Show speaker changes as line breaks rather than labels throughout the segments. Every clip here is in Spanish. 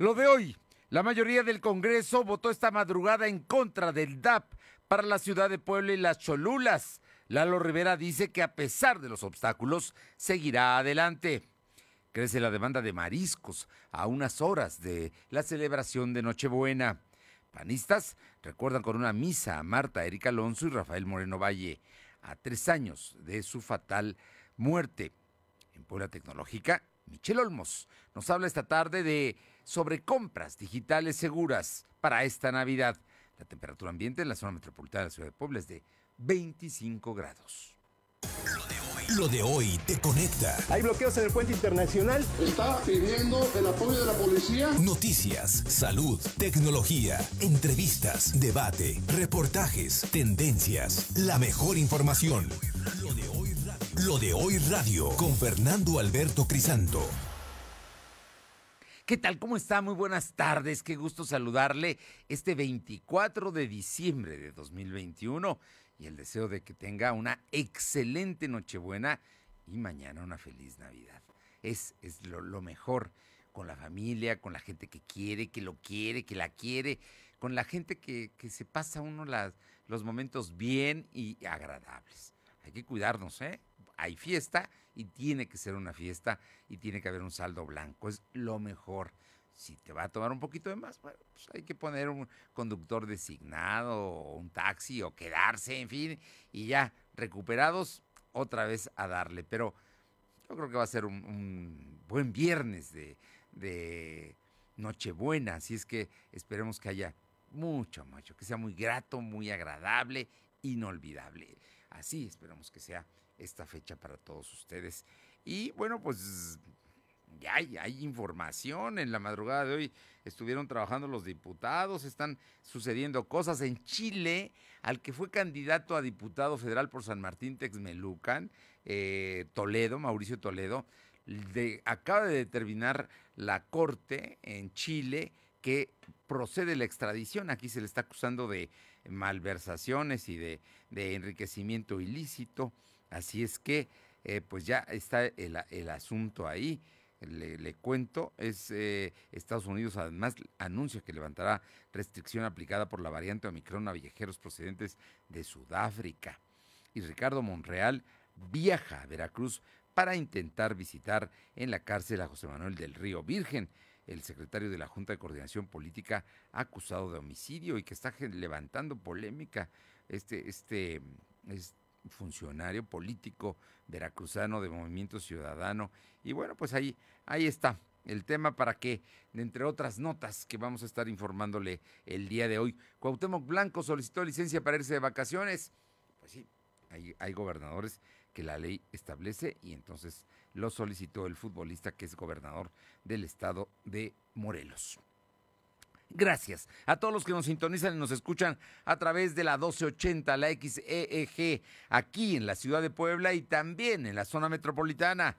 Lo de hoy, la mayoría del Congreso votó esta madrugada en contra del DAP para la ciudad de Puebla y las Cholulas. Lalo Rivera dice que a pesar de los obstáculos, seguirá adelante. Crece la demanda de mariscos a unas horas de la celebración de Nochebuena. Panistas recuerdan con una misa a Marta Erika Alonso y Rafael Moreno Valle a tres años de su fatal muerte. En Puebla Tecnológica, Michelle Olmos nos habla esta tarde de sobre compras digitales seguras para esta Navidad. La temperatura ambiente en la zona metropolitana de la ciudad de Puebla es de 25 grados.
Lo de hoy te conecta.
Hay bloqueos en el puente internacional.
Está pidiendo el apoyo de la policía.
Noticias, salud, tecnología, entrevistas, debate, reportajes, tendencias, la mejor información. Lo de hoy, Lo de hoy radio con Fernando Alberto Crisanto.
¿Qué tal? ¿Cómo está? Muy buenas tardes. Qué gusto saludarle este 24 de diciembre de 2021 y el deseo de que tenga una excelente Nochebuena y mañana una feliz Navidad. Es, es lo, mejor con la familia, con la gente que quiere, que lo quiere, que la quiere, con la gente que, que se pasa uno las, los momentos bien y agradables. Hay que cuidarnos, ¿eh? Hay fiesta y tiene que ser una fiesta y tiene que haber un saldo blanco. Es lo mejor si te va a tomar un poquito de más, bueno, pues hay que poner un conductor designado o un taxi o quedarse, en fin, y ya recuperados otra vez a darle. Pero yo creo que va a ser un, buen viernes de, de Nochebuena, así es que esperemos que haya mucho, mucho, que sea muy grato, muy agradable, inolvidable. Así esperamos que sea esta fecha para todos ustedes. Y bueno, pues ya hay, información. En la madrugada de hoy estuvieron trabajando los diputados, están sucediendo cosas en Chile. Al que fue candidato a diputado federal por San Martín Texmelucan, eh, Toledo, Mauricio Toledo, acaba de determinar la Corte en Chile que procede la extradición. Aquí se le está acusando de malversaciones y de, enriquecimiento ilícito. Así es que, eh, pues ya está el asunto ahí le, cuento, es eh, Estados Unidos además anuncia que levantará restricción aplicada por la variante Omicron a viajeros procedentes de Sudáfrica. Y Ricardo Monreal viaja a Veracruz para intentar visitar en la cárcel a José Manuel del Río Virgen, el secretario de la Junta de Coordinación Política acusado de homicidio y que está levantando polémica este, este, este funcionario político veracruzano de Movimiento Ciudadano. Y bueno, pues ahí, ahí está el tema para que, entre otras notas que vamos a estar informándole el día de hoy, Cuauhtémoc Blanco solicitó licencia para irse de vacaciones. Pues sí, hay, hay gobernadores que la ley establece y entonces lo solicitó el futbolista que es gobernador del estado de Morelos. Gracias a todos los que nos sintonizan y nos escuchan a través de la 1280, la XEEG, aquí en la ciudad de Puebla y también en la zona metropolitana.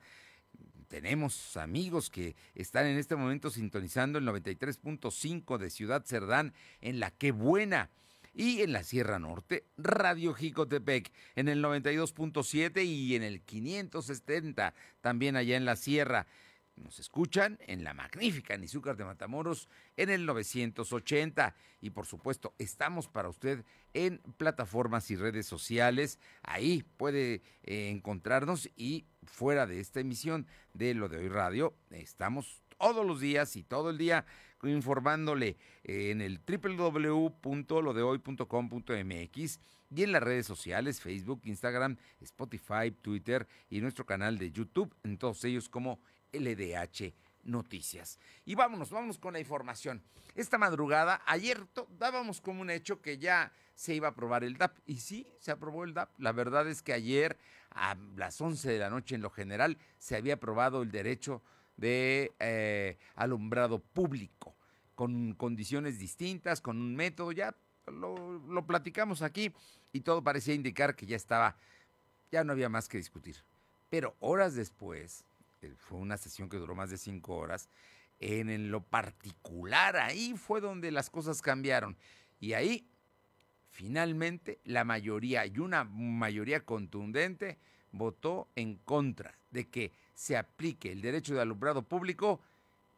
Tenemos amigos que están en este momento sintonizando el 93.5 de Ciudad Cerdán en la Qué Buena y en la Sierra Norte, Radio Jicotepec en el 92.7 y en el 570 también allá en la Sierra. Nos escuchan en la magnífica Nizúcar de Matamoros en el 980. Y por supuesto, estamos para usted en plataformas y redes sociales. Ahí puede eh, encontrarnos y fuera de esta emisión de Lo de Hoy Radio, estamos todos los días y todo el día informándole en el www.lodehoy.com.mx y en las redes sociales, Facebook, Instagram, Spotify, Twitter y nuestro canal de YouTube, en todos ellos como LDH Noticias. Y vámonos, vámonos con la información. Esta madrugada, ayer dábamos como un hecho que ya se iba a aprobar el DAP. Y sí, se aprobó el DAP. La verdad es que ayer, a las 11 de la noche en lo general, se había aprobado el derecho de eh, alumbrado público, con condiciones distintas, con un método, ya lo, lo platicamos aquí y todo parecía indicar que ya estaba, ya no había más que discutir. Pero horas después, fue una sesión que duró más de cinco horas, en, lo particular, ahí fue donde las cosas cambiaron. Y ahí, finalmente, la mayoría, y una mayoría contundente, votó en contra de que se aplique el derecho de alumbrado público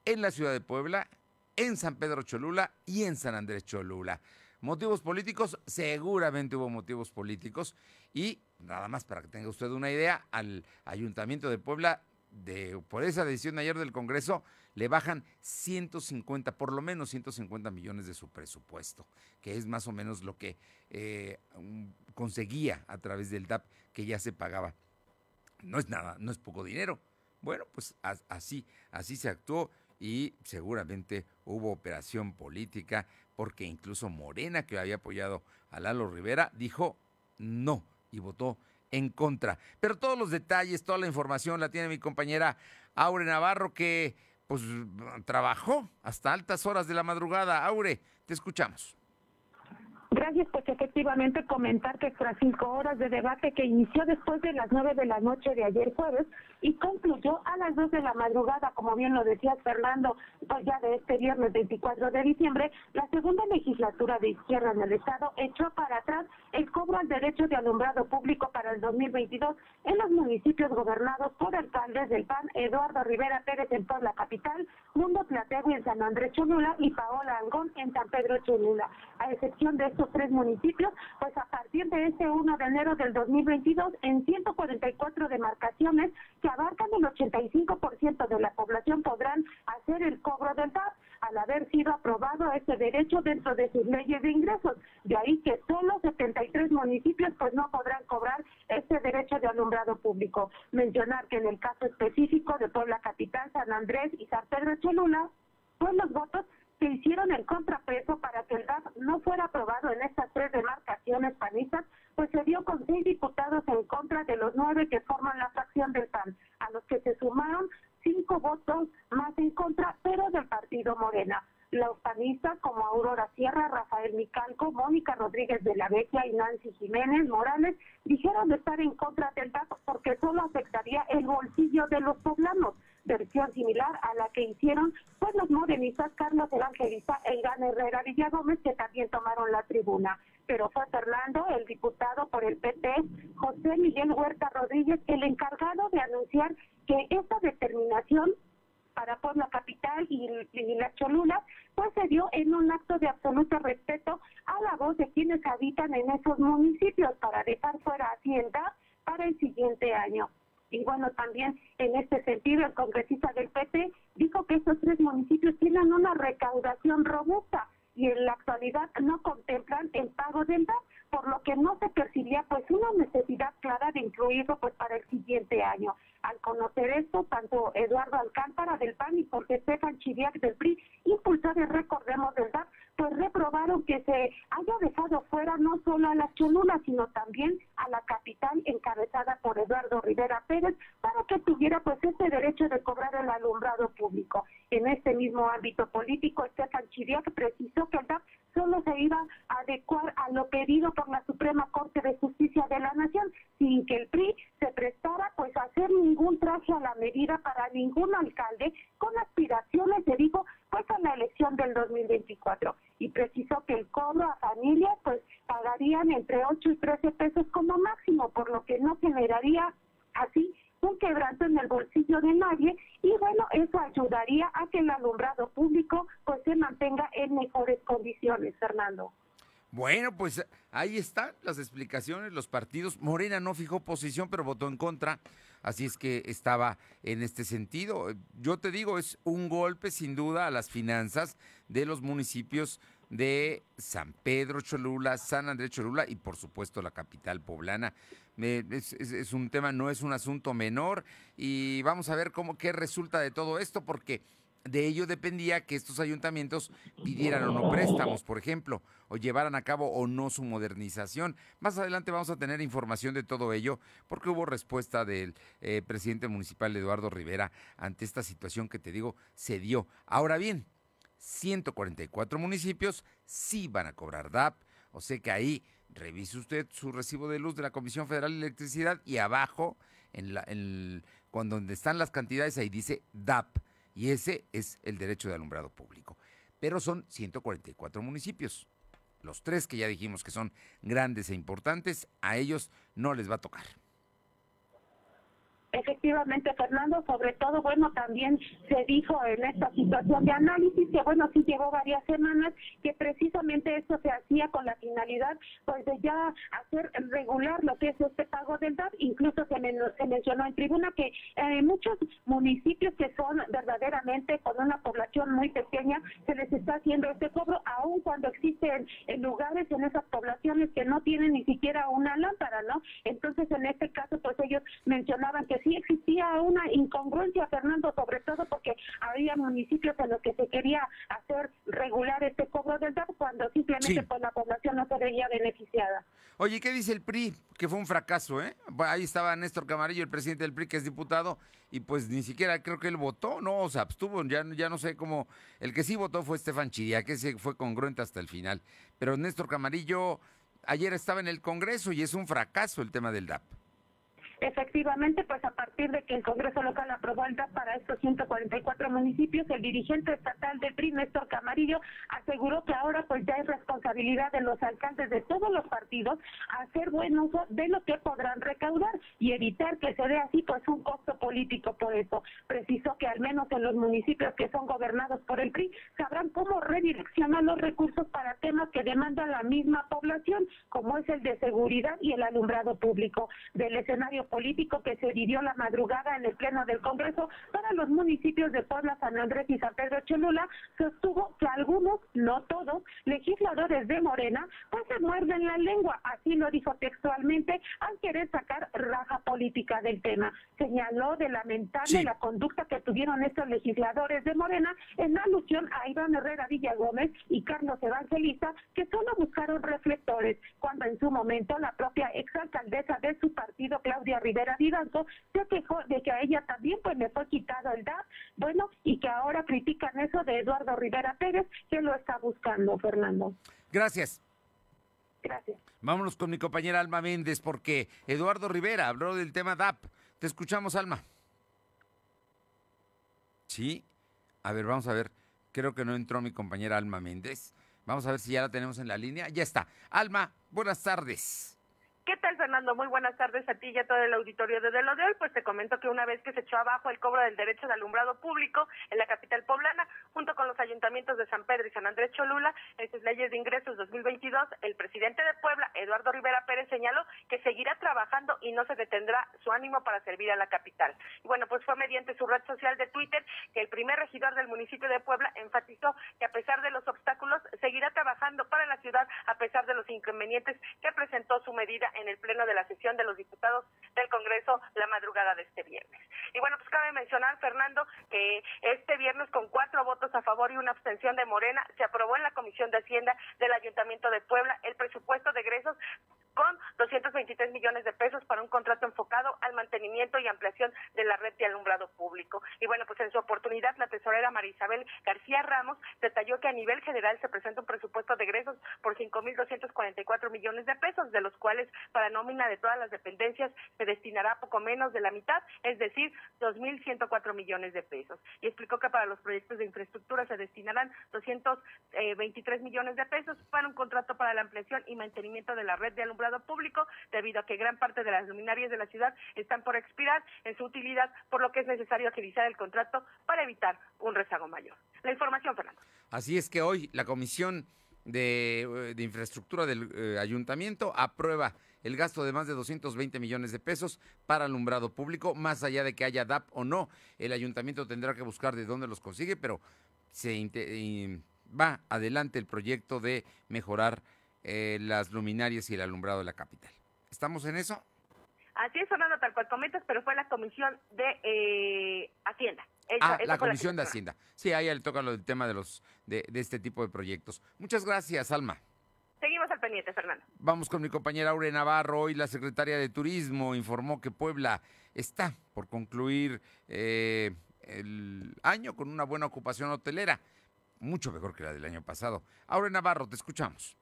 en la ciudad de Puebla en San Pedro Cholula y en San Andrés Cholula. Motivos políticos, seguramente hubo motivos políticos y nada más para que tenga usted una idea, al Ayuntamiento de Puebla, de, por esa decisión ayer del Congreso, le bajan 150, por lo menos 150 millones de su presupuesto, que es más o menos lo que eh, conseguía a través del DAP que ya se pagaba. No es nada, no es poco dinero. Bueno, pues así, así se actuó y seguramente hubo operación política porque incluso Morena, que había apoyado a Lalo Rivera, dijo no y votó en contra. Pero todos los detalles, toda la información la tiene mi compañera Aure Navarro, que pues trabajó hasta altas horas de la madrugada. Aure, te escuchamos.
Gracias, pues efectivamente comentar que tras cinco horas de debate que inició después de las nueve de la noche de ayer jueves y concluyó a las dos de la madrugada, como bien lo decía Fernando, pues ya de este viernes 24 de diciembre, la segunda legislatura de izquierda en el Estado echó para atrás el cobro al derecho de alumbrado público para el 2022 en los municipios gobernados por alcaldes del PAN, Eduardo Rivera Pérez en Puebla Capital, Mundo Tlategui en San Andrés Cholula y Paola Angón en San Pedro Cholula. A excepción de estos tres municipios, pues a partir de este 1 de enero del 2022, en 144 demarcaciones que abarcan el 85% de la población podrán hacer el cobro del DAP al haber sido aprobado ese derecho dentro de sus leyes de ingresos. De ahí que solo 73 municipios pues no podrán cobrar este derecho de alumbrado público. Mencionar que en el caso específico de Puebla Capital, San Andrés y San Pedro Cholula, pues los votos se hicieron el contrapeso para que el DAP no fuera aprobado en estas tres demarcaciones panistas, pues se dio con seis diputados en contra de los nueve que forman la fracción del PAN, a los que se sumaron cinco votos más en contra, pero del partido Morena. Los panistas como Aurora Sierra, Rafael Micalco, Mónica Rodríguez de la Vecchia y Nancy Jiménez Morales dijeron de estar en contra del DAP porque solo afectaría el bolsillo de los poblanos versión similar a la que hicieron pues los morenistas Carlos Evangelista e Irán Herrera Villagómez, que también tomaron la tribuna. Pero fue Fernando, el diputado por el PT, José Miguel Huerta Rodríguez, el encargado de anunciar que esta determinación para Puebla Capital y, y, la Cholula, pues se dio en un acto de absoluto respeto a la voz de quienes habitan en esos municipios para dejar fuera Hacienda para el siguiente año. Y bueno, también en este sentido, el congresista del PP que estos tres municipios tienen una recaudación robusta y en la actualidad no contemplan el pago del DAP, por lo que no se percibía pues una necesidad clara de incluirlo pues para el siguiente año. Al conocer esto, tanto Eduardo Alcántara del PAN y Jorge Estefan Chiviac del PRI, impulsores, recordemos, del DAP, pues reprobaron que se haya dejado fuera no solo a las Cholulas, sino también a la capital encabezada por Eduardo Rivera Pérez, que tuviera pues este derecho de cobrar el alumbrado público. En este mismo ámbito político, Estefan Chiviac precisó que el DAP solo se iba a adecuar a lo pedido por la Suprema Corte de Justicia de la Nación, sin que el PRI se prestara pues a hacer ningún traje a la medida para ningún alcalde con aspiraciones, se dijo, pues a la elección del 2024. Y precisó que el cobro a familias pues pagarían entre 8 y 13 pesos como máximo, por lo que no generaría así quebranto en el bolsillo de nadie y bueno, eso ayudaría a que el alumbrado público pues se mantenga en mejores condiciones, Fernando.
Bueno, pues ahí están las explicaciones, los partidos. Morena no fijó posición, pero votó en contra. Así es que estaba en este sentido. Yo te digo, es un golpe sin duda a las finanzas de los municipios de San Pedro Cholula, San Andrés Cholula y por supuesto la capital poblana. Es, un tema, no es un asunto menor y vamos a ver cómo qué resulta de todo esto porque de ello dependía que estos ayuntamientos pidieran o no préstamos, por ejemplo, o llevaran a cabo o no su modernización. Más adelante vamos a tener información de todo ello, porque hubo respuesta del eh, presidente municipal Eduardo Rivera ante esta situación que te digo se dio. Ahora bien, 144 municipios sí van a cobrar DAP, o sea que ahí revise usted su recibo de luz de la Comisión Federal de Electricidad y abajo, en, la, cuando donde están las cantidades, ahí dice DAP, y ese es el derecho de alumbrado público. Pero son 144 municipios. Los tres que ya dijimos que son grandes e importantes, a ellos no les va a tocar.
Efectivamente, Fernando, sobre todo, bueno, también se dijo en esta situación de análisis que, bueno, sí llevó varias semanas, que precisamente esto se hacía con la finalidad, pues, de ya hacer regular lo que es este pago del DAP. Incluso se, se mencionó en tribuna que eh, muchos municipios que son verdaderamente con una población muy pequeña, se les está haciendo este cobro, aun cuando existen lugares en esas poblaciones que no tienen ni siquiera una lámpara, ¿no? Entonces, en este caso, pues ellos mencionaban que sí existía una incongruencia, Fernando, sobre todo porque había municipios en los que se quería hacer regular este cobro del DAP cuando simplemente pues la población no se veía beneficiada.
Oye, ¿qué dice el PRI? Que fue un fracaso, ¿eh? Ahí estaba Néstor Camarillo, el presidente del PRI, que es diputado, y pues ni siquiera creo que él votó, ¿no? O sea, abstuvo, ya, ya no sé cómo. El que sí votó fue Estefan Chiria, que se fue congruente hasta el final. Pero Néstor Camarillo ayer estaba en el Congreso y es un fracaso el tema del DAP.
Efectivamente, pues a partir de que el Congreso local aprobó el DAP para estos 144 municipios, el dirigente estatal del PRI, Néstor Camarillo, aseguró que ahora pues ya es responsabilidad de los alcaldes de todos los partidos hacer buen uso de lo que podrán recaudar y evitar que se dé así pues un costo político por eso. Precisó que al menos en los municipios que son gobernados por el PRI sabrán cómo redireccionar los recursos para temas que demanda la misma población, como es el de seguridad y el alumbrado público. Del escenario político que se vivió la madrugada en el Pleno del Congreso para los municipios de Puebla, San Andrés y San Pedro Cholula, sostuvo que algunos, no todos, legisladores de Morena, pues se muerden la lengua, así lo dijo textualmente, al querer sacar raja política del tema. Señaló de lamentable la conducta que tuvieron estos legisladores de Morena en alusión a Iván Herrera Villagómez y Carlos Evangelista, que solo buscaron reflectores, cuando en su momento la propia exalcaldesa de su partido, Claudia Rivera Vivanco se quejó de que a ella también pues le fue quitado el DAP, bueno, y que ahora critican eso de Eduardo Rivera Pérez, que lo está buscando, Fernando.
Gracias.
Gracias.
Vámonos con mi compañera Alma Méndez, porque Eduardo Rivera habló del tema DAP. Te escuchamos, Alma. Sí. A ver, vamos a ver. Creo que no entró mi compañera Alma Méndez. Vamos a ver si ya la tenemos en la línea. Ya está. Alma, buenas tardes.
¿Qué tal, Fernando? Muy buenas tardes a ti y a todo el auditorio de, lo de hoy. Pues te comento que una vez que se echó abajo el cobro del derecho de alumbrado público en la capital poblana, junto con los ayuntamientos de San Pedro y San Andrés Cholula, en sus leyes de ingresos 2022, el presidente de Puebla, Eduardo Rivera Pérez, señaló que seguirá trabajando y no se detendrá su ánimo para servir a la capital. Y bueno, pues fue mediante su red social de Twitter que el primer regidor del municipio de Puebla enfatizó que a pesar de los obstáculos, seguirá trabajando para la ciudad a pesar de los inconvenientes que presentó su medida en el pleno de la sesión de los diputados del Congreso la madrugada de este viernes. Y bueno, pues cabe mencionar, Fernando, que este viernes con cuatro votos a favor y una abstención de Morena se aprobó en la Comisión de Hacienda del Ayuntamiento de Puebla el presupuesto de egresos con 223 millones de pesos para un contrato enfocado al mantenimiento y ampliación de la red de alumbrado público. Y bueno, pues en su oportunidad la tesorera María Isabel García Ramos detalló que a nivel general se presenta un presupuesto de egresos por 5.244 millones de pesos, de los cuales para nómina de todas las dependencias se destinará poco menos de la mitad, es decir, 2.104 millones de pesos. Y explicó que para los proyectos de infraestructura se destinarán 223 millones de pesos para un contrato para la ampliación y mantenimiento de la red de alumbrado público, debido a que gran parte de las luminarias de la ciudad están por expirar en su utilidad, por lo que es necesario agilizar el contrato para evitar un rezago mayor. La información, Fernando.
Así es que hoy la Comisión de, eh, Infraestructura del eh, Ayuntamiento aprueba el gasto de más de 220 millones de pesos para alumbrado público, más allá de que haya DAP o no. El ayuntamiento tendrá que buscar de dónde los consigue, pero se va adelante el proyecto de mejorar eh, las luminarias y el alumbrado de la capital. ¿Estamos en eso?
Así es, Fernando, tal cual comentas, pero fue la Comisión de eh, Hacienda.
ah, la Comisión de Hacienda. Sí, a ella le toca lo del tema de, los, de, de este tipo de proyectos. Muchas gracias, Alma.
Seguimos al pendiente, Fernando.
Vamos con mi compañera Aure Navarro. Hoy la secretaria de Turismo informó que Puebla está por concluir eh, el año con una buena ocupación hotelera, mucho mejor que la del año pasado. Aure Navarro, te escuchamos.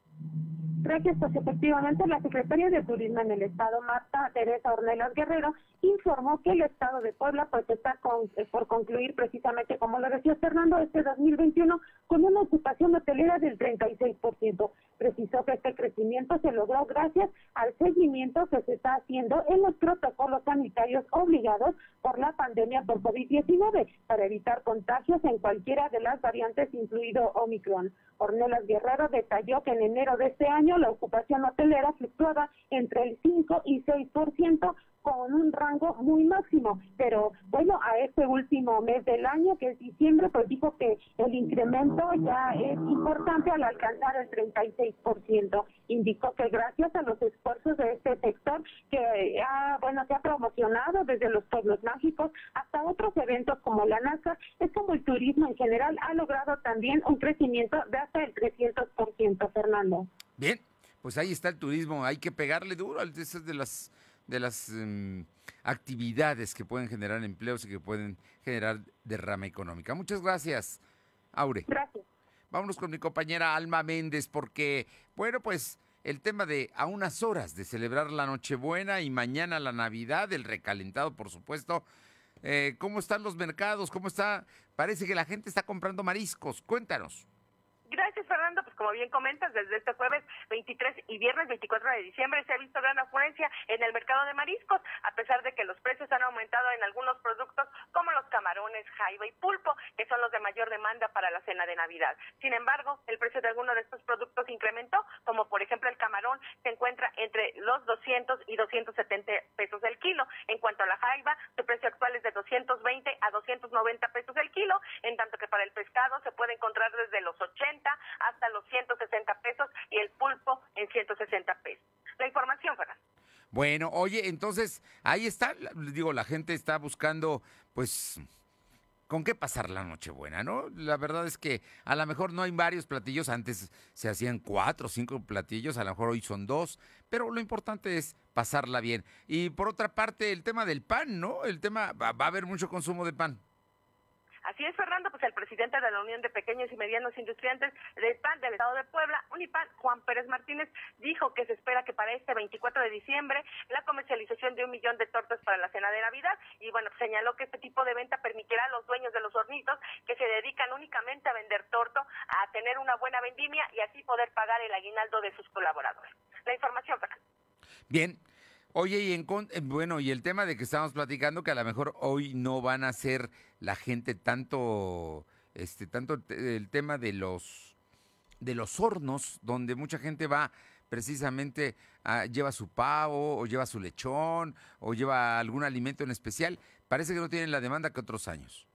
Gracias, pues efectivamente la secretaria de Turismo en el Estado, Marta Teresa Ornelas Guerrero, informó que el Estado de Puebla pues está con, eh, por concluir precisamente, como lo decía Fernando, este 2021 con una ocupación hotelera del 36%. Precisó que este crecimiento se logró gracias al seguimiento que se está haciendo en los protocolos sanitarios obligados por la pandemia por COVID-19 para evitar contagios en cualquiera de las variantes, incluido Omicron. Ornelas Guerrero detalló que en enero de este año la ocupación hotelera fluctuaba entre el 5 y 6%, con un rango muy máximo, pero bueno, a este último mes del año, que es diciembre, pues dijo que el incremento ya es importante al alcanzar el 36%. Indicó que gracias a los esfuerzos de este sector, que ha, bueno, se ha promocionado desde los pueblos mágicos hasta otros eventos como la NASA, es como el turismo en general ha logrado también un crecimiento de hasta el 300%, Fernando.
Bien, pues ahí está el turismo, hay que pegarle duro, esas de las de las em, actividades que pueden generar empleos y que pueden generar derrama económica. Muchas gracias, Aure.
Gracias.
Vámonos con mi compañera Alma Méndez porque, bueno, pues el tema de a unas horas de celebrar la Nochebuena y mañana la Navidad, el recalentado, por supuesto. Eh, ¿Cómo están los mercados? ¿Cómo está? Parece que la gente está comprando mariscos. Cuéntanos.
Gracias, Fernando. Pues como bien comentas, desde este jueves 23 y viernes 24 de diciembre se ha visto gran afluencia en el mercado de mariscos, a pesar de que los precios han aumentado en algunos productos como los camarones, jaiba y pulpo, que son los de mayor demanda para la cena de Navidad. Sin embargo, el precio de algunos de estos productos incrementó, como por ejemplo el camarón se encuentra entre los 200 y 270 pesos el kilo. En cuanto a la jaiba, su precio actual es de 220 a 290 pesos el kilo, en tanto que para el pescado se puede encontrar desde los 80 hasta los 160 pesos y el pulpo en 160 pesos. La información, Fernando.
Bueno, oye, entonces ahí está, digo, la gente está buscando, pues, con qué pasar la Nochebuena, ¿no? La verdad es que a lo mejor no hay varios platillos, antes se hacían cuatro o cinco platillos, a lo mejor hoy son dos, pero lo importante es pasarla bien. Y por otra parte, el tema del pan, ¿no? El tema, va a haber mucho consumo de pan.
Así es, Fernando, pues el presidente de la Unión de Pequeños y Medianos Industriantes del PAN del Estado de Puebla, Unipan, Juan Pérez Martínez, dijo que se espera que para este 24 de diciembre la comercialización de un millón de tortas para la cena de Navidad y bueno, señaló que este tipo de venta permitirá a los dueños de los hornitos que se dedican únicamente a vender torto a tener una buena vendimia y así poder pagar el aguinaldo de sus colaboradores. La información, Fernando.
Bien, Oye, y en, bueno, y el tema de que estamos platicando, que a lo mejor hoy no van a ser la gente tanto, este, tanto el tema de los, de los hornos, donde mucha gente va precisamente, lleva su pavo, o lleva su lechón, o lleva algún alimento en especial, parece que no tienen la demanda que otros años.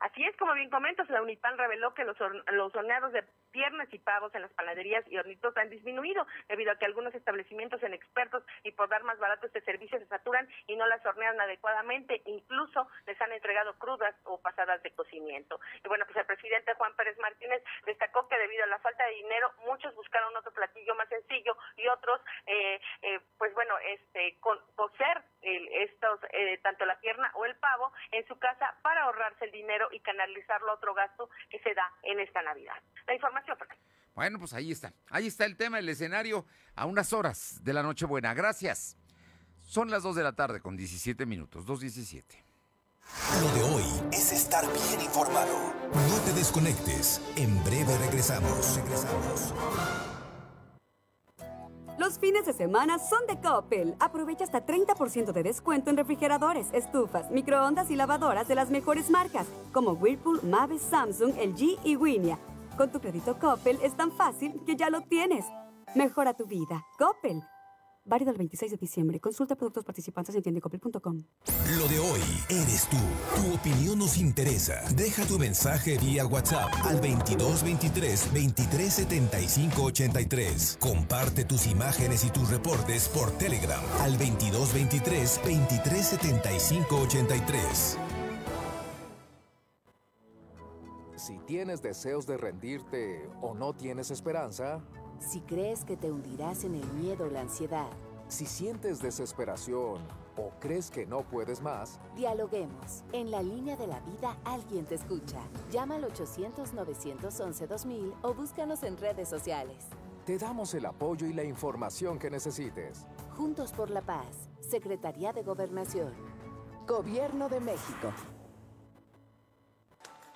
Así es, como bien comentas, la Unipan reveló que los, los horneados de piernas y pavos en las panaderías y hornitos han disminuido debido a que algunos establecimientos en expertos y por dar más barato este servicio se saturan y no las hornean adecuadamente, incluso les han entregado crudas o pasadas de cocimiento. Y bueno, pues el presidente Juan Pérez Martínez destacó que debido a la falta de dinero muchos buscaron otro platillo más sencillo y otros, eh, eh, pues bueno, este, con, coser estos, eh, tanto la pierna o el pavo en su casa para ahorrarse el dinero y canalizarlo a otro gasto que se da en esta Navidad. La información,
Bueno, pues ahí está. Ahí está el tema, el escenario a unas horas de la Nochebuena. Gracias. Son las 2 de la tarde con 17 minutos, 2.17.
Lo de hoy es estar bien informado. No te desconectes. En breve regresamos. Regresamos.
Los fines de semana son de Coppel. Aprovecha hasta 30% de descuento en refrigeradores, estufas, microondas y lavadoras de las mejores marcas, como Whirlpool, Mave, Samsung, LG y Winia. Con tu crédito Coppel es tan fácil que ya lo tienes. Mejora tu vida. Coppel. Válido el 26 de diciembre. Consulta productos participantes en tiendecopel.com.
Lo de hoy eres tú. Tu opinión nos interesa. Deja tu mensaje vía WhatsApp al 2223 2375 83. Comparte tus imágenes y tus reportes por Telegram al 2223 2375 83.
Si tienes deseos de rendirte o no tienes esperanza,
si crees que te hundirás en el miedo o la ansiedad,
si sientes desesperación o crees que no puedes más,
dialoguemos. En la línea de la vida alguien te escucha. Llama al 800-911-2000 o búscanos en redes sociales.
Te damos el apoyo y la información que necesites.
Juntos por la Paz, Secretaría de Gobernación. Gobierno de México.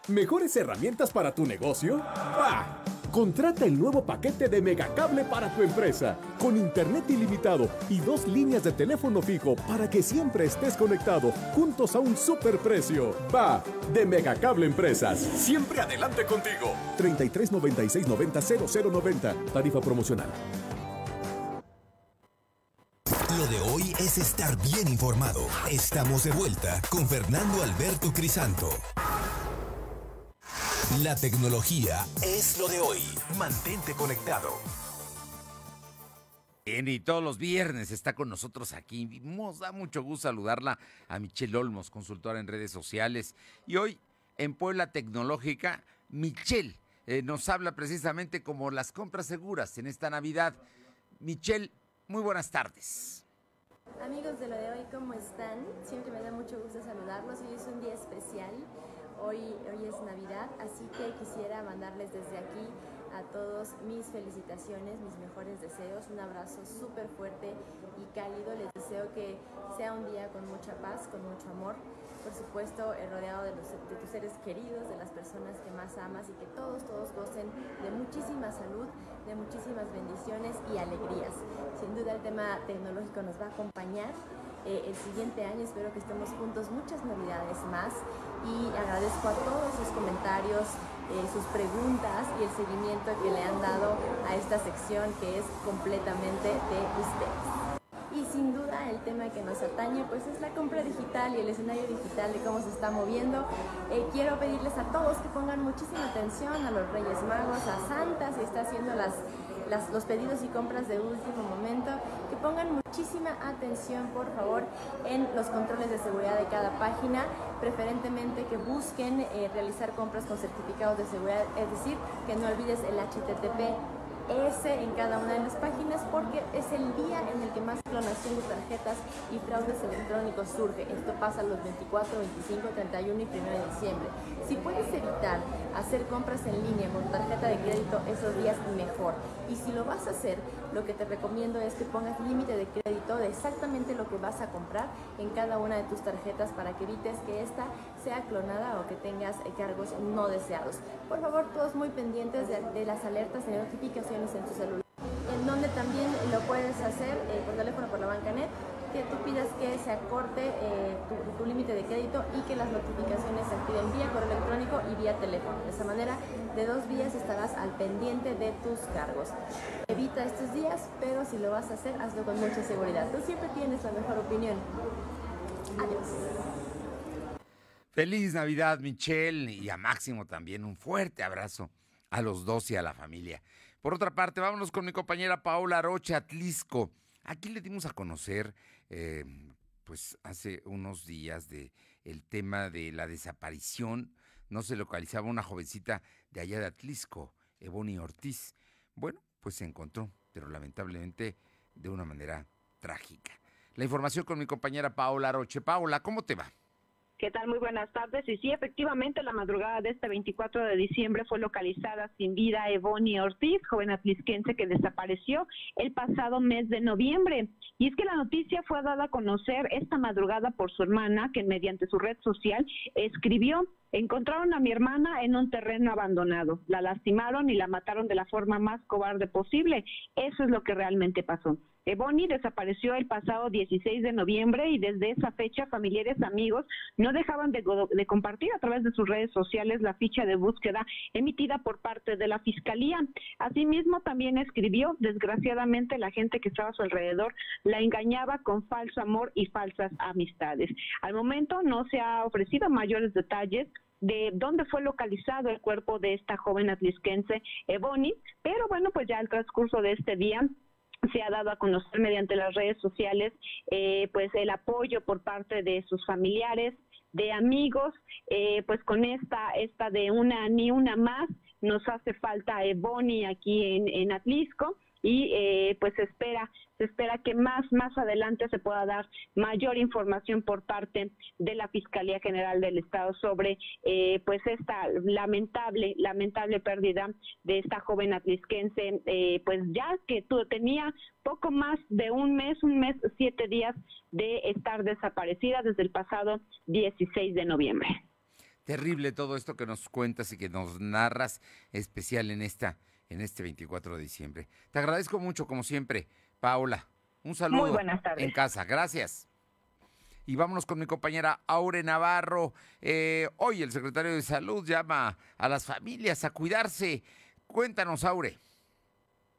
¿Mejores herramientas para tu negocio? ¡Bah! Contrata el nuevo paquete de Megacable para tu empresa, con internet ilimitado y dos líneas de teléfono fijo para que siempre estés conectado, juntos a un superprecio. Va, de Megacable Empresas. Siempre adelante contigo. 33 96 90 0090. Tarifa promocional.
Lo de hoy es estar bien informado. Estamos de vuelta con Fernando Alberto Crisanto. La tecnología es lo de hoy. Mantente conectado.
Bien, y todos los viernes está con nosotros aquí. Nos da mucho gusto saludarla a Michelle Olmos, consultora en redes sociales. Y hoy, en Puebla Tecnológica, Michelle eh, nos habla precisamente como las compras seguras en esta Navidad. Michelle, muy buenas tardes.
Amigos de lo de hoy, ¿cómo están? Siempre me da mucho gusto saludarlos. Hoy es un día especial. Hoy, es Navidad, así que quisiera mandarles desde aquí a todos mis felicitaciones, mis mejores deseos, un abrazo súper fuerte y cálido. Les deseo que sea un día con mucha paz, con mucho amor, por supuesto eh, rodeado de tus seres queridos, de las personas que más amas y que todos, todos gocen de muchísima salud, de muchísimas bendiciones y alegrías. Sin duda el tema tecnológico nos va a acompañar eh, el siguiente año. Espero que estemos juntos muchas navidades más y agradezco a todos sus comentarios, eh, sus preguntas y el seguimiento que le han dado a esta sección que es completamente de ustedes. Y sin duda el tema que nos atañe pues es la compra digital y el escenario digital de cómo se está moviendo. Eh, quiero pedirles a todos que pongan muchísima atención a los Reyes Magos, a Santa, si está haciendo las los pedidos y compras de último momento, pongan muchísima atención por favor en los controles de seguridad de cada página, preferentemente que busquen eh, realizar compras con certificados de seguridad, es decir, que no olvides el HTTP S en cada una de las páginas porque es el día en el que más clonación de tarjetas y fraudes electrónicos surge. Esto pasa los 24, 25, 31 y 1 de diciembre. Si puedes evitar hacer compras en línea con tarjeta de crédito esos días, mejor. Y si lo vas a hacer, lo que te recomiendo es que pongas límite de crédito de exactamente lo que vas a comprar en cada una de tus tarjetas para que evites que esta sea clonada o que tengas eh, cargos no deseados. Por favor, todos muy pendientes de, las alertas de notificaciones en tu celular, en donde también lo puedes hacer eh, por teléfono por la banca net que tú pidas que se acorte eh, tu, límite de crédito y que las notificaciones se activen vía correo electrónico y vía teléfono. De esa manera, de dos días estarás al pendiente de tus cargos. Evita estos días, pero si lo vas a hacer, hazlo con mucha seguridad. Tú siempre tienes la mejor opinión. Adiós.
Feliz Navidad, Michelle, y a Máximo también un fuerte abrazo a los dos y a la familia. Por otra parte, vámonos con mi compañera Paola Rocha Atlisco. Aquí le dimos a conocer, eh, pues hace unos días, de el tema de la desaparición. No se localizaba una jovencita de allá de Atlisco, Ebony Ortiz. Bueno, pues se encontró, pero lamentablemente de una manera trágica. La información con mi compañera Paola Roche. Paola, ¿cómo te va?
¿Qué tal? Muy buenas tardes. Y sí, efectivamente, la madrugada de este 24 de diciembre fue localizada sin vida Evoni Ortiz, joven atlisquense que desapareció el pasado mes de noviembre. Y es que la noticia fue dada a conocer esta madrugada por su hermana, que mediante su red social escribió Encontraron a mi hermana en un terreno abandonado. La lastimaron y la mataron de la forma más cobarde posible. Eso es lo que realmente pasó. Ebony desapareció el pasado 16 de noviembre y desde esa fecha familiares amigos no dejaban de, de, compartir a través de sus redes sociales la ficha de búsqueda emitida por parte de la Fiscalía. Asimismo, también escribió, desgraciadamente la gente que estaba a su alrededor la engañaba con falso amor y falsas amistades. Al momento no se ha ofrecido mayores detalles de dónde fue localizado el cuerpo de esta joven atlisquense Ebony, pero bueno, pues ya el transcurso de este día se ha dado a conocer mediante las redes sociales eh, pues el apoyo por parte de sus familiares de amigos eh, pues con esta esta de una ni una más nos hace falta Ebony aquí en, en Atlisco
y eh, pues se espera se espera que más más adelante se pueda dar mayor información por parte de la Fiscalía General del Estado sobre eh, pues esta lamentable lamentable pérdida de esta joven atlisquense eh, pues ya que tenía poco más de un mes un mes siete días de estar desaparecida desde el pasado 16 de noviembre.
Terrible todo esto que nos cuentas y que nos narras especial en esta en este 24 de diciembre. Te agradezco mucho, como siempre, Paula. Un saludo
Muy buenas tardes.
en casa. Gracias. Y vámonos con mi compañera Aure Navarro. Eh, hoy el secretario de Salud llama a las familias a cuidarse. Cuéntanos, Aure.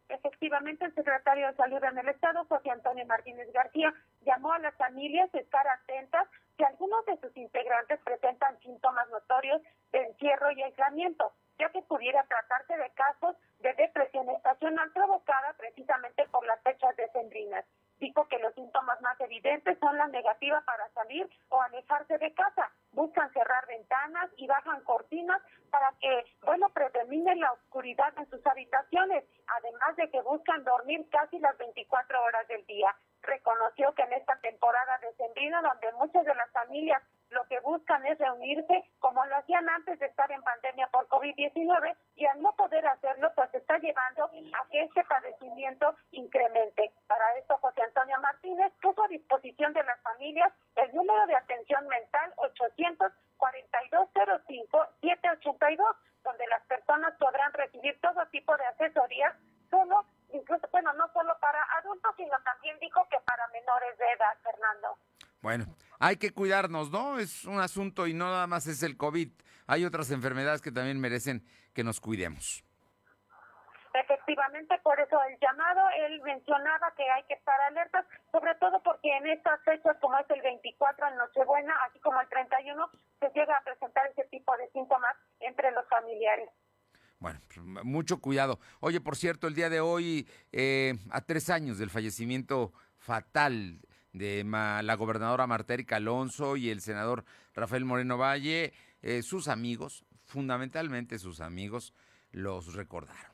Efectivamente, el secretario de Salud en el Estado, José Antonio Martínez García, llamó a las familias a estar atentas que algunos de sus integrantes presentan síntomas notorios de encierro y aislamiento, ya que pudiera tratarse de casos de depresión estacional provocada precisamente por las fechas decembrinas. Dijo que los síntomas más evidentes son la negativa para salir o alejarse de casa. Buscan cerrar ventanas y bajan cortinas para que, bueno, predomine la oscuridad en sus habitaciones, además de que buscan dormir casi las 24 horas del día. Reconoció que en esta temporada decembrina, donde muchas de las familias lo que buscan es reunirse como lo hacían antes de estar en pandemia por COVID-19 y al no poder hacerlo, pues está llevando a que este padecimiento incremente. Para esto, José Antonio Martínez puso a disposición de las familias el número de atención mental 842-05-782, donde las personas podrán recibir todo tipo de asesorías, solo, incluso, bueno, no solo para adultos, sino también dijo que para menores de edad, Fernando.
Bueno, hay que cuidarnos, ¿no? Es un asunto y no nada más es el COVID. Hay otras enfermedades que también merecen que nos cuidemos.
Efectivamente, por eso el llamado, él mencionaba que hay que estar alertas, sobre todo porque en estas fechas, como es el 24 en Nochebuena, así como el 31, se llega a presentar ese tipo de síntomas entre los familiares.
Bueno, mucho cuidado. Oye, por cierto, el día de hoy, eh, a tres años del fallecimiento fatal de la gobernadora Marta Erika Alonso y el senador Rafael Moreno Valle, eh, sus amigos, fundamentalmente sus amigos, los recordaron.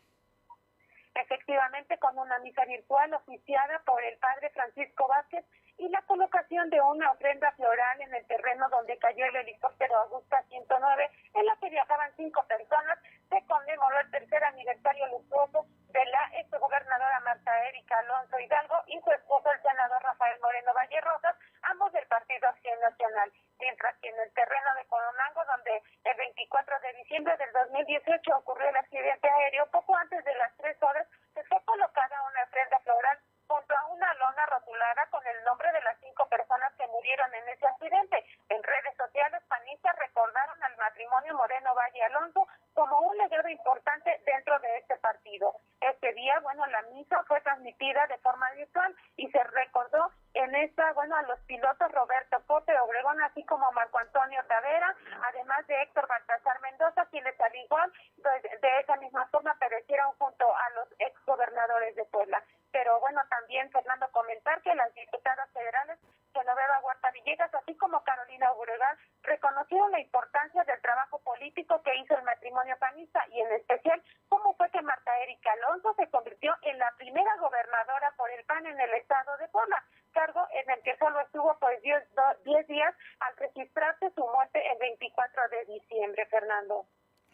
Efectivamente, con una misa virtual oficiada por el padre Francisco Vázquez y la colocación de una ofrenda floral en el terreno donde cayó el helicóptero Augusta 109, en la que viajaban cinco personas, se conmemoró el tercer aniversario luctuoso de la exgobernadora Marta Erika Alonso Hidalgo y su esposo, el senador Rafael Moreno Valle Rosas, ambos del Partido Acción Nacional. Mientras que en el terreno de Colonango, donde el 24 de diciembre del 2018 ocurrió el accidente aéreo, poco antes de las tres horas, se fue colocada una ofrenda floral junto a una lona rotulada con el nombre de las cinco personas que murieron en ese accidente. En redes sociales, panistas recordaron al matrimonio Moreno Valle Alonso como un legado importante dentro de este partido. Este día, bueno, la misa fue transmitida de forma virtual y se recordó en esta, bueno, a los pilotos Roberto Pote Obregón, así como Marco Antonio Tavera, además de Héctor Baltasar Mendoza, quienes al igual de, de esa misma forma perecieron junto a los exgobernadores de Puebla. Pero bueno, también, Fernando, comentar que las diputadas federales, Genoveva Huerta Villegas, así como Carolina Buregal, reconocieron la importancia del trabajo político que hizo el matrimonio panista y en especial cómo fue que Marta Erika Alonso se convirtió en la primera gobernadora por el PAN en el estado de Puebla, cargo en el que solo estuvo pues 10 días al registrarse su muerte el 24 de diciembre, Fernando.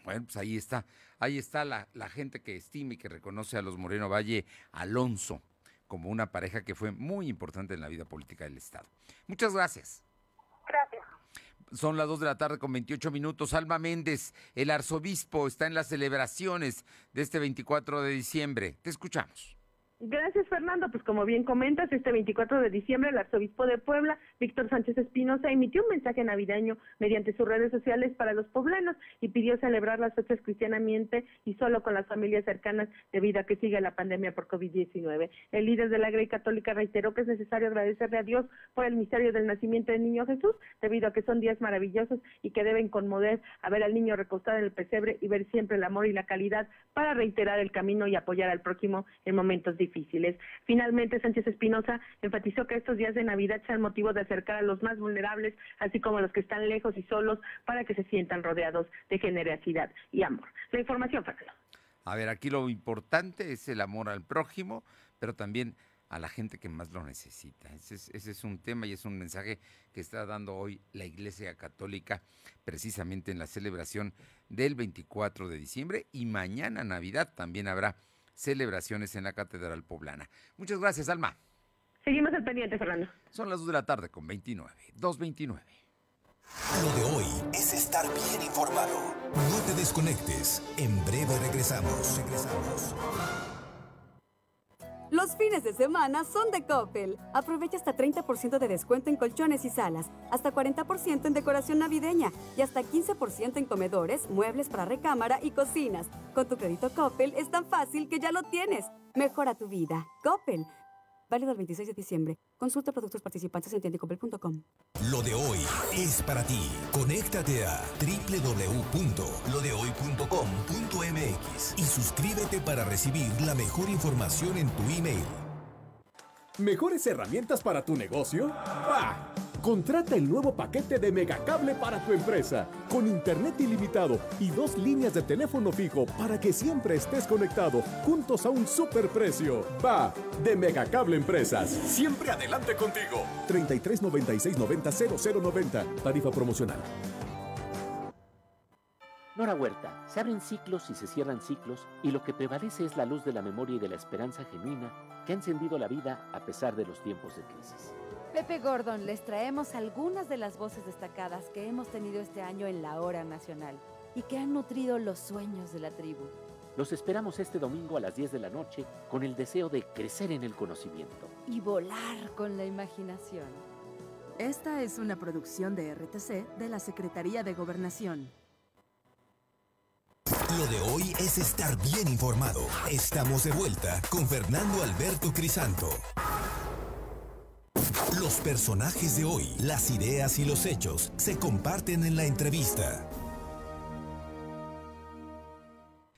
Bueno, pues ahí está, ahí está la, la gente que estima y que reconoce a los Moreno Valle Alonso como una pareja que fue muy importante en la vida política del Estado. Muchas gracias.
Gracias.
Son las 2 de la tarde con 28 minutos. Alma Méndez, el arzobispo, está en las celebraciones de este 24 de diciembre. Te escuchamos.
Gracias, Fernando. Pues como bien comentas, este 24 de diciembre el arzobispo de Puebla, Víctor Sánchez Espinosa, emitió un mensaje navideño mediante sus redes sociales para los poblanos y pidió celebrar las fechas cristianamente y solo con las familias cercanas debido a que sigue la pandemia por COVID-19. El líder de la Grey Católica reiteró que es necesario agradecerle a Dios por el misterio del nacimiento del niño Jesús, debido a que son días maravillosos y que deben conmover a ver al niño recostado en el pesebre y ver siempre el amor y la calidad para reiterar el camino y apoyar al próximo en momentos difíciles difíciles. Finalmente, Sánchez Espinosa enfatizó que estos días de Navidad sean motivo de acercar a los más vulnerables, así como a los que están lejos y solos, para que se sientan rodeados de generosidad y amor. La información, Fernando.
A ver, aquí lo importante es el amor al prójimo, pero también a la gente que más lo necesita. Ese es, ese es, un tema y es un mensaje que está dando hoy la Iglesia Católica precisamente en la celebración del 24 de diciembre y mañana Navidad también habrá celebraciones en la Catedral Poblana. Muchas gracias, Alma.
Seguimos al pendiente, Fernando.
Son las 2 de la tarde con 29, 2.29.
Lo de hoy es estar bien informado. No te desconectes. En breve regresamos. Regresamos.
Los fines de semana son de Coppel. Aprovecha hasta 30% de descuento en colchones y salas, hasta 40% en decoración navideña y hasta 15% en comedores, muebles para recámara y cocinas. Con tu crédito Coppel es tan fácil que ya lo tienes. Mejora tu vida. Coppel. Válido el 26 de diciembre. Consulta productos participantes en tiendicopel.com.
Lo de hoy es para ti. Conéctate a www.lodehoy.com.mx y suscríbete para recibir la mejor información en tu email.
¿Mejores herramientas para tu negocio? ¡Bah! Contrata el nuevo paquete de Megacable para tu empresa, con internet ilimitado y dos líneas de teléfono fijo para que siempre estés conectado, juntos a un superprecio. Va, de Megacable Empresas. Siempre adelante contigo. 33 96 90 0090. Tarifa promocional.
Nora Huerta, se abren ciclos y se cierran ciclos, y lo que prevalece es la luz de la memoria y de la esperanza genuina que ha encendido la vida a pesar de los tiempos de crisis.
Pepe Gordon, les traemos algunas de las voces destacadas que hemos tenido este año en la hora nacional y que han nutrido los sueños de la tribu.
Los esperamos este domingo a las 10 de la noche con el deseo de crecer en el conocimiento.
Y volar con la imaginación.
Esta es una producción de RTC de la Secretaría de Gobernación.
Lo de hoy es estar bien informado. Estamos de vuelta con Fernando Alberto Crisanto. Los personajes de hoy, las ideas y los hechos se comparten en la entrevista.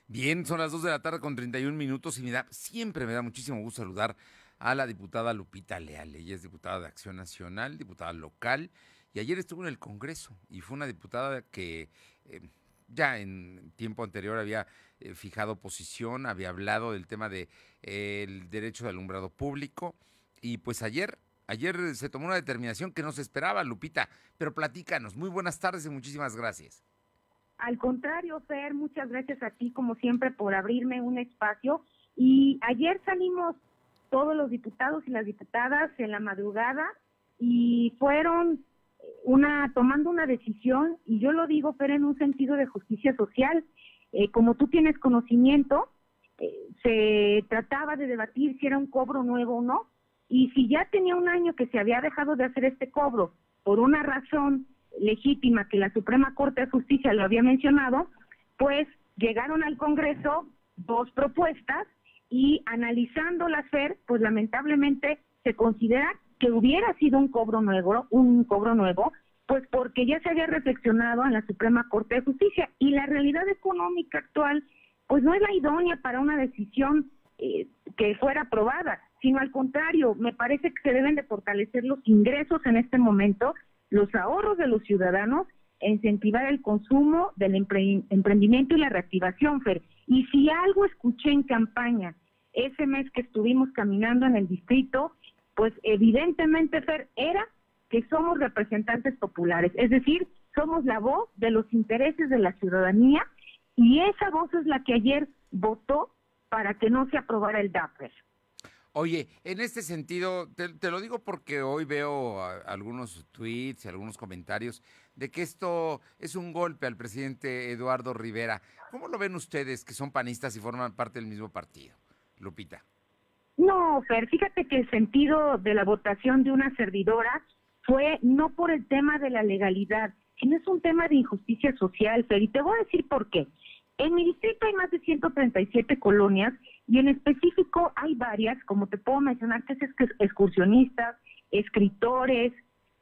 Bien, son las 2 de la tarde con 31 minutos y me siempre me da muchísimo gusto saludar a la diputada Lupita Leal. Ella es diputada de Acción Nacional, diputada local, y ayer estuvo en el Congreso y fue una diputada que eh, ya en tiempo anterior había eh, fijado posición, había hablado del tema del de, eh, derecho de alumbrado público y pues ayer Ayer se tomó una determinación que no se esperaba, Lupita, pero platícanos. Muy buenas tardes y muchísimas gracias.
Al contrario, Fer, muchas gracias a ti, como siempre, por abrirme un espacio. Y ayer salimos todos los diputados y las diputadas en la madrugada y fueron una tomando una decisión, y yo lo digo, Fer, en un sentido de justicia social. Eh, como tú tienes conocimiento, eh, se trataba de debatir si era un cobro nuevo o no y si ya tenía un año que se había dejado de hacer este cobro por una razón legítima que la Suprema Corte de Justicia lo había mencionado, pues llegaron al Congreso dos propuestas y analizando la FER, pues lamentablemente se considera que hubiera sido un cobro nuevo, un cobro nuevo, pues porque ya se había reflexionado en la Suprema Corte de Justicia. Y la realidad económica actual, pues no es la idónea para una decisión eh, que fuera aprobada sino al contrario, me parece que se deben de fortalecer los ingresos en este momento, los ahorros de los ciudadanos, incentivar el consumo del emprendimiento y la reactivación, Fer. Y si algo escuché en campaña ese mes que estuvimos caminando en el distrito, pues evidentemente, Fer, era que somos representantes populares, es decir, somos la voz de los intereses de la ciudadanía y esa voz es la que ayer votó para que no se aprobara el DAPER.
Oye, en este sentido, te, lo digo porque hoy veo algunos tweets y algunos comentarios de que esto es un golpe al presidente Eduardo Rivera. ¿Cómo lo ven ustedes que son panistas y forman parte del mismo partido? Lupita.
No, Fer, fíjate que el sentido de la votación de una servidora fue no por el tema de la legalidad, sino es un tema de injusticia social, Fer. Y te voy a decir por qué. En mi distrito hay más de 137 colonias y en específico hay varias, como te puedo mencionar, que es excursionistas, escritores,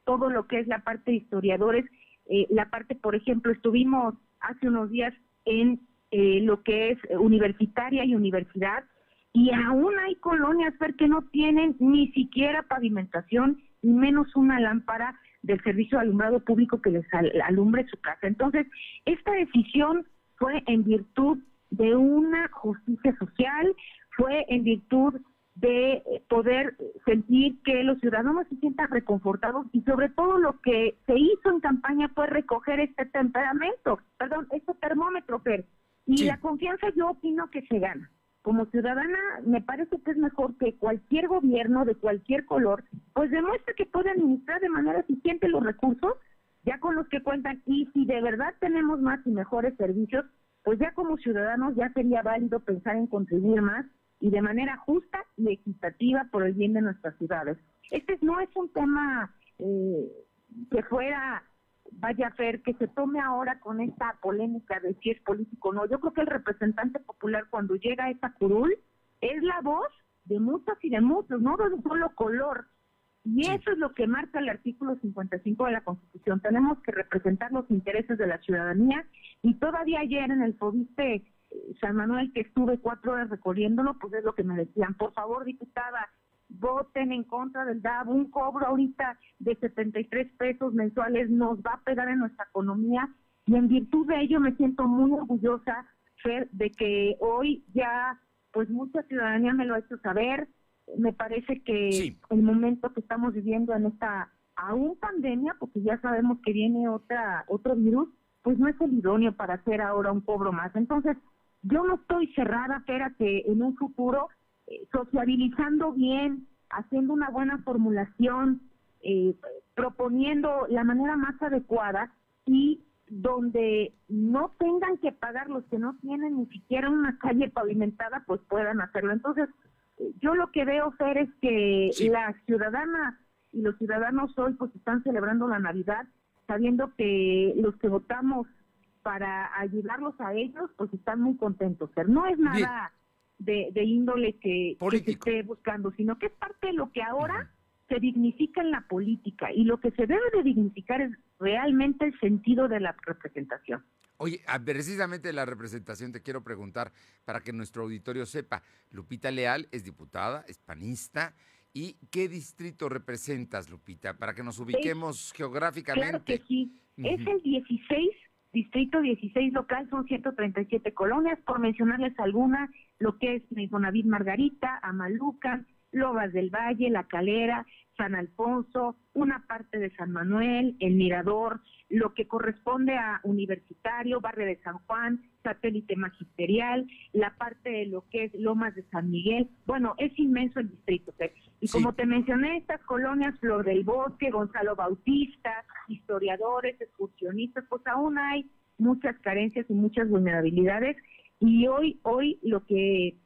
todo lo que es la parte de historiadores, eh, la parte, por ejemplo, estuvimos hace unos días en eh, lo que es universitaria y universidad, y aún hay colonias ver que no tienen ni siquiera pavimentación, ni menos una lámpara del servicio de alumbrado público que les alumbre su casa. Entonces, esta decisión fue en virtud de una justicia social, fue en virtud de eh, poder sentir que los ciudadanos se sientan reconfortados y sobre todo lo que se hizo en campaña fue recoger este temperamento, perdón, este termómetro, Fer. Y la confianza yo opino que se gana. Como ciudadana me parece que es mejor que cualquier gobierno de cualquier color pues demuestre que puede administrar de manera eficiente los recursos ya con los que cuentan y si de verdad tenemos más y mejores servicios, pues ya como ciudadanos ya sería válido pensar en contribuir más y de manera justa y equitativa por el bien de nuestras ciudades. Este no es un tema eh, que fuera, vaya a ver, que se tome ahora con esta polémica de si es político o no. Yo creo que el representante popular cuando llega a esta curul es la voz de muchos y de muchos, no de un solo color. Y eso es lo que marca el artículo 55 de la Constitución. Tenemos que representar los intereses de la ciudadanía. Y todavía ayer en el FOBISTE San Manuel, que estuve cuatro horas recorriéndolo, pues es lo que me decían, por favor, diputada, voten en contra del DAB, un cobro ahorita de 73 pesos mensuales nos va a pegar en nuestra economía y en virtud de ello me siento muy orgullosa, Fer, de que hoy ya pues mucha ciudadanía me lo ha hecho saber, me parece que el momento que estamos viviendo en esta aún pandemia, porque ya sabemos que viene otra otro virus, pues no es el idóneo para hacer ahora un cobro más. Entonces, yo no estoy cerrada, espérate, en un futuro, eh, sociabilizando bien, haciendo una buena formulación, eh, proponiendo la manera más adecuada y donde no tengan que pagar los que no tienen ni siquiera una calle pavimentada, pues puedan hacerlo. Entonces, yo lo que veo, Fer, es que las ciudadanas y los ciudadanos hoy pues están celebrando la Navidad sabiendo que los que votamos para ayudarlos a ellos, pues están muy contentos. Pero no es nada de, índole que, se esté buscando, sino que es parte de lo que ahora se dignifica en la política y lo que se debe de dignificar es realmente el sentido de la representación.
Oye, precisamente de la representación te quiero preguntar para que nuestro auditorio sepa. Lupita Leal es diputada, es panista. ¿Y qué distrito representas, Lupita? Para que nos ubiquemos geográficamente.
Claro que sí. Es el 16 Distrito 16 local son 137 colonias, por mencionarles alguna, lo que es Infonavit Margarita, Amaluca, Lobas del Valle, La Calera, San Alfonso, una parte de San Manuel, El Mirador, lo que corresponde a Universitario, Barrio de San Juan, Satélite Magisterial, la parte de lo que es Lomas de San Miguel. Bueno, es inmenso el distrito. Y como te mencioné, estas colonias, Flor del Bosque, Gonzalo Bautista, historiadores, excursionistas, pues aún hay muchas carencias y muchas vulnerabilidades. Y hoy, hoy lo que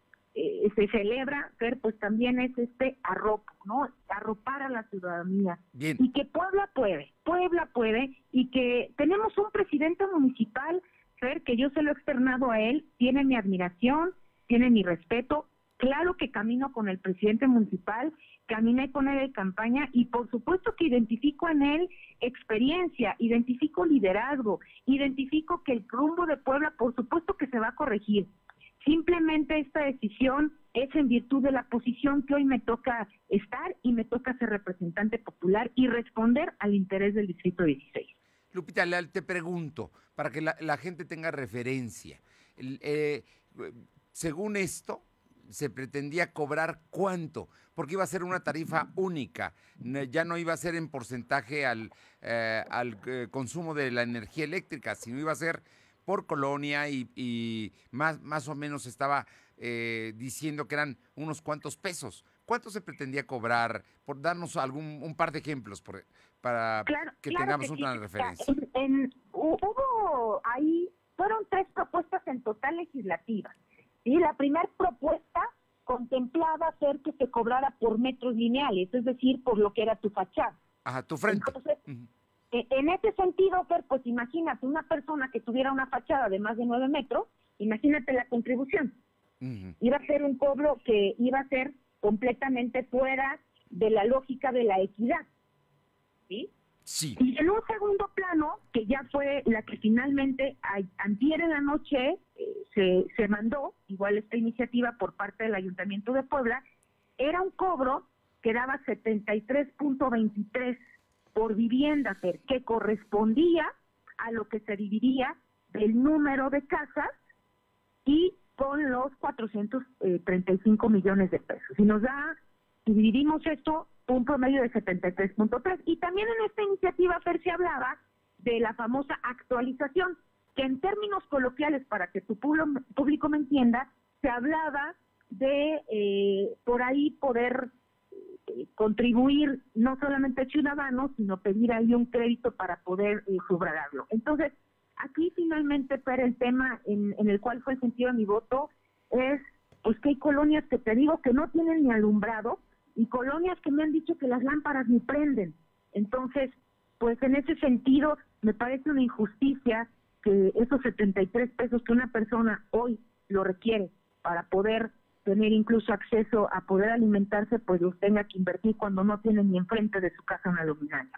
eh, se celebra, pues también es este arropo, ¿no? Arropar a la ciudadanía. Y que Puebla puede, Puebla puede, y que tenemos un presidente municipal, Fer, que yo se lo he externado a él, tiene mi admiración, tiene mi respeto. Claro que camino con el presidente municipal, caminé con él en campaña y por supuesto que identifico en él experiencia, identifico liderazgo, identifico que el rumbo de Puebla por supuesto que se va a corregir Simplemente esta decisión es en virtud de la posición que hoy me toca estar y me toca ser representante popular y responder al interés del Distrito 16.
Lupita Leal, te pregunto, para que la, gente tenga referencia, eh, según esto, se pretendía cobrar cuánto, porque iba a ser una tarifa única, ya no iba a ser en porcentaje al, eh, al eh, consumo de la energía eléctrica, sino iba a ser por colonia y, más, más o menos estaba eh, diciendo que eran unos cuantos pesos. ¿Cuánto se pretendía cobrar? Por darnos algún un par de ejemplos para que tengamos una referencia.
hubo ahí, fueron tres propuestas en total legislativas. Y la primera propuesta contemplaba hacer que se cobrara por metros lineales, es decir, por lo que era tu fachada.
Ajá, tu frente.
E, en ese sentido, Fer, pues imagínate una persona que tuviera una fachada de más de nueve metros, imagínate la contribución. Iba a ser un cobro que iba a ser completamente fuera de la lógica de la equidad. ¿Sí?
Sí.
Y en un segundo plano, que ya fue la que finalmente antier en la noche eh, se, se mandó, igual esta iniciativa por parte del Ayuntamiento de Puebla, era un cobro que daba 73.23 por vivienda, que correspondía a lo que se dividiría del número de casas y con los 435 millones de pesos. Y nos da, dividimos esto, un promedio de 73.3. Y también en esta iniciativa, Fer, se hablaba de la famosa actualización, que en términos coloquiales, para que tu público me entienda, se hablaba de eh, por ahí poder eh, contribuir no solamente ciudadanos, sino pedir ahí un crédito para poder eh, Entonces, aquí finalmente, Fer, el tema en, en el cual fue sentido mi voto es pues que hay colonias que te digo que no tienen ni alumbrado y colonias que me han dicho que las lámparas ni prenden. Entonces, pues en ese sentido me parece una injusticia que esos 73 pesos que una persona hoy lo requiere para poder tener incluso acceso a poder alimentarse, pues los tenga que invertir cuando no tiene ni enfrente de su casa una luminaria.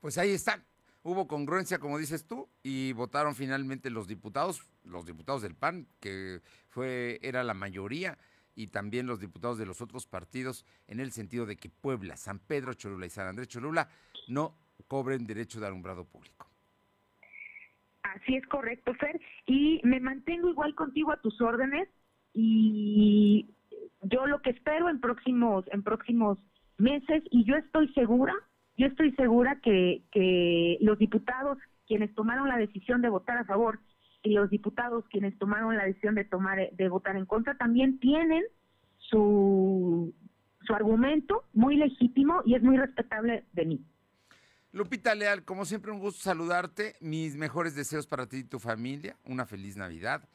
Pues ahí está. Hubo congruencia, como dices tú, y votaron finalmente los diputados, los diputados del PAN, que fue era la mayoría, y también los diputados de los otros partidos, en el sentido de que Puebla, San Pedro Cholula y San Andrés Cholula no cobren derecho de alumbrado público.
Así es correcto, Fer, y me mantengo igual contigo a tus órdenes y yo lo que espero en próximos en próximos meses y yo estoy segura yo estoy segura que, los diputados quienes tomaron la decisión de votar a favor y los diputados quienes tomaron la decisión de tomar de votar en contra también tienen su su argumento muy legítimo y es muy respetable de mí.
Lupita Leal, como siempre un gusto saludarte, mis mejores deseos para ti y tu familia, una feliz Navidad,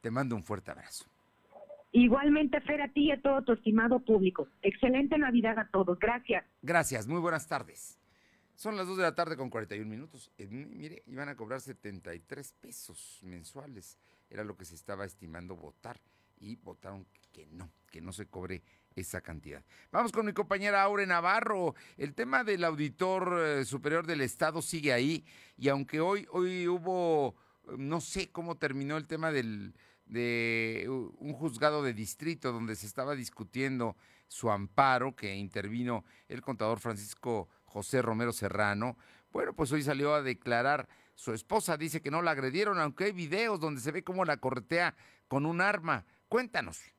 te mando un fuerte abrazo.
Igualmente, Fer, a ti y a todo tu estimado público. Excelente Navidad a todos. Gracias.
Gracias, muy buenas tardes. Son las 2 de la tarde con 41 minutos. Eh, mire, iban a cobrar 73 pesos mensuales. Era lo que se estaba estimando votar. Y votaron que no, que no se cobre esa cantidad. Vamos con mi compañera Aure Navarro. El tema del auditor eh, superior del Estado sigue ahí. Y aunque hoy, hoy hubo, no sé cómo terminó el tema del de un juzgado de distrito donde se estaba discutiendo su amparo que intervino el contador Francisco José Romero Serrano. Bueno, pues hoy salió a declarar su esposa, dice que no la agredieron, aunque hay videos donde se ve cómo la corretea con un arma. Cuéntanos.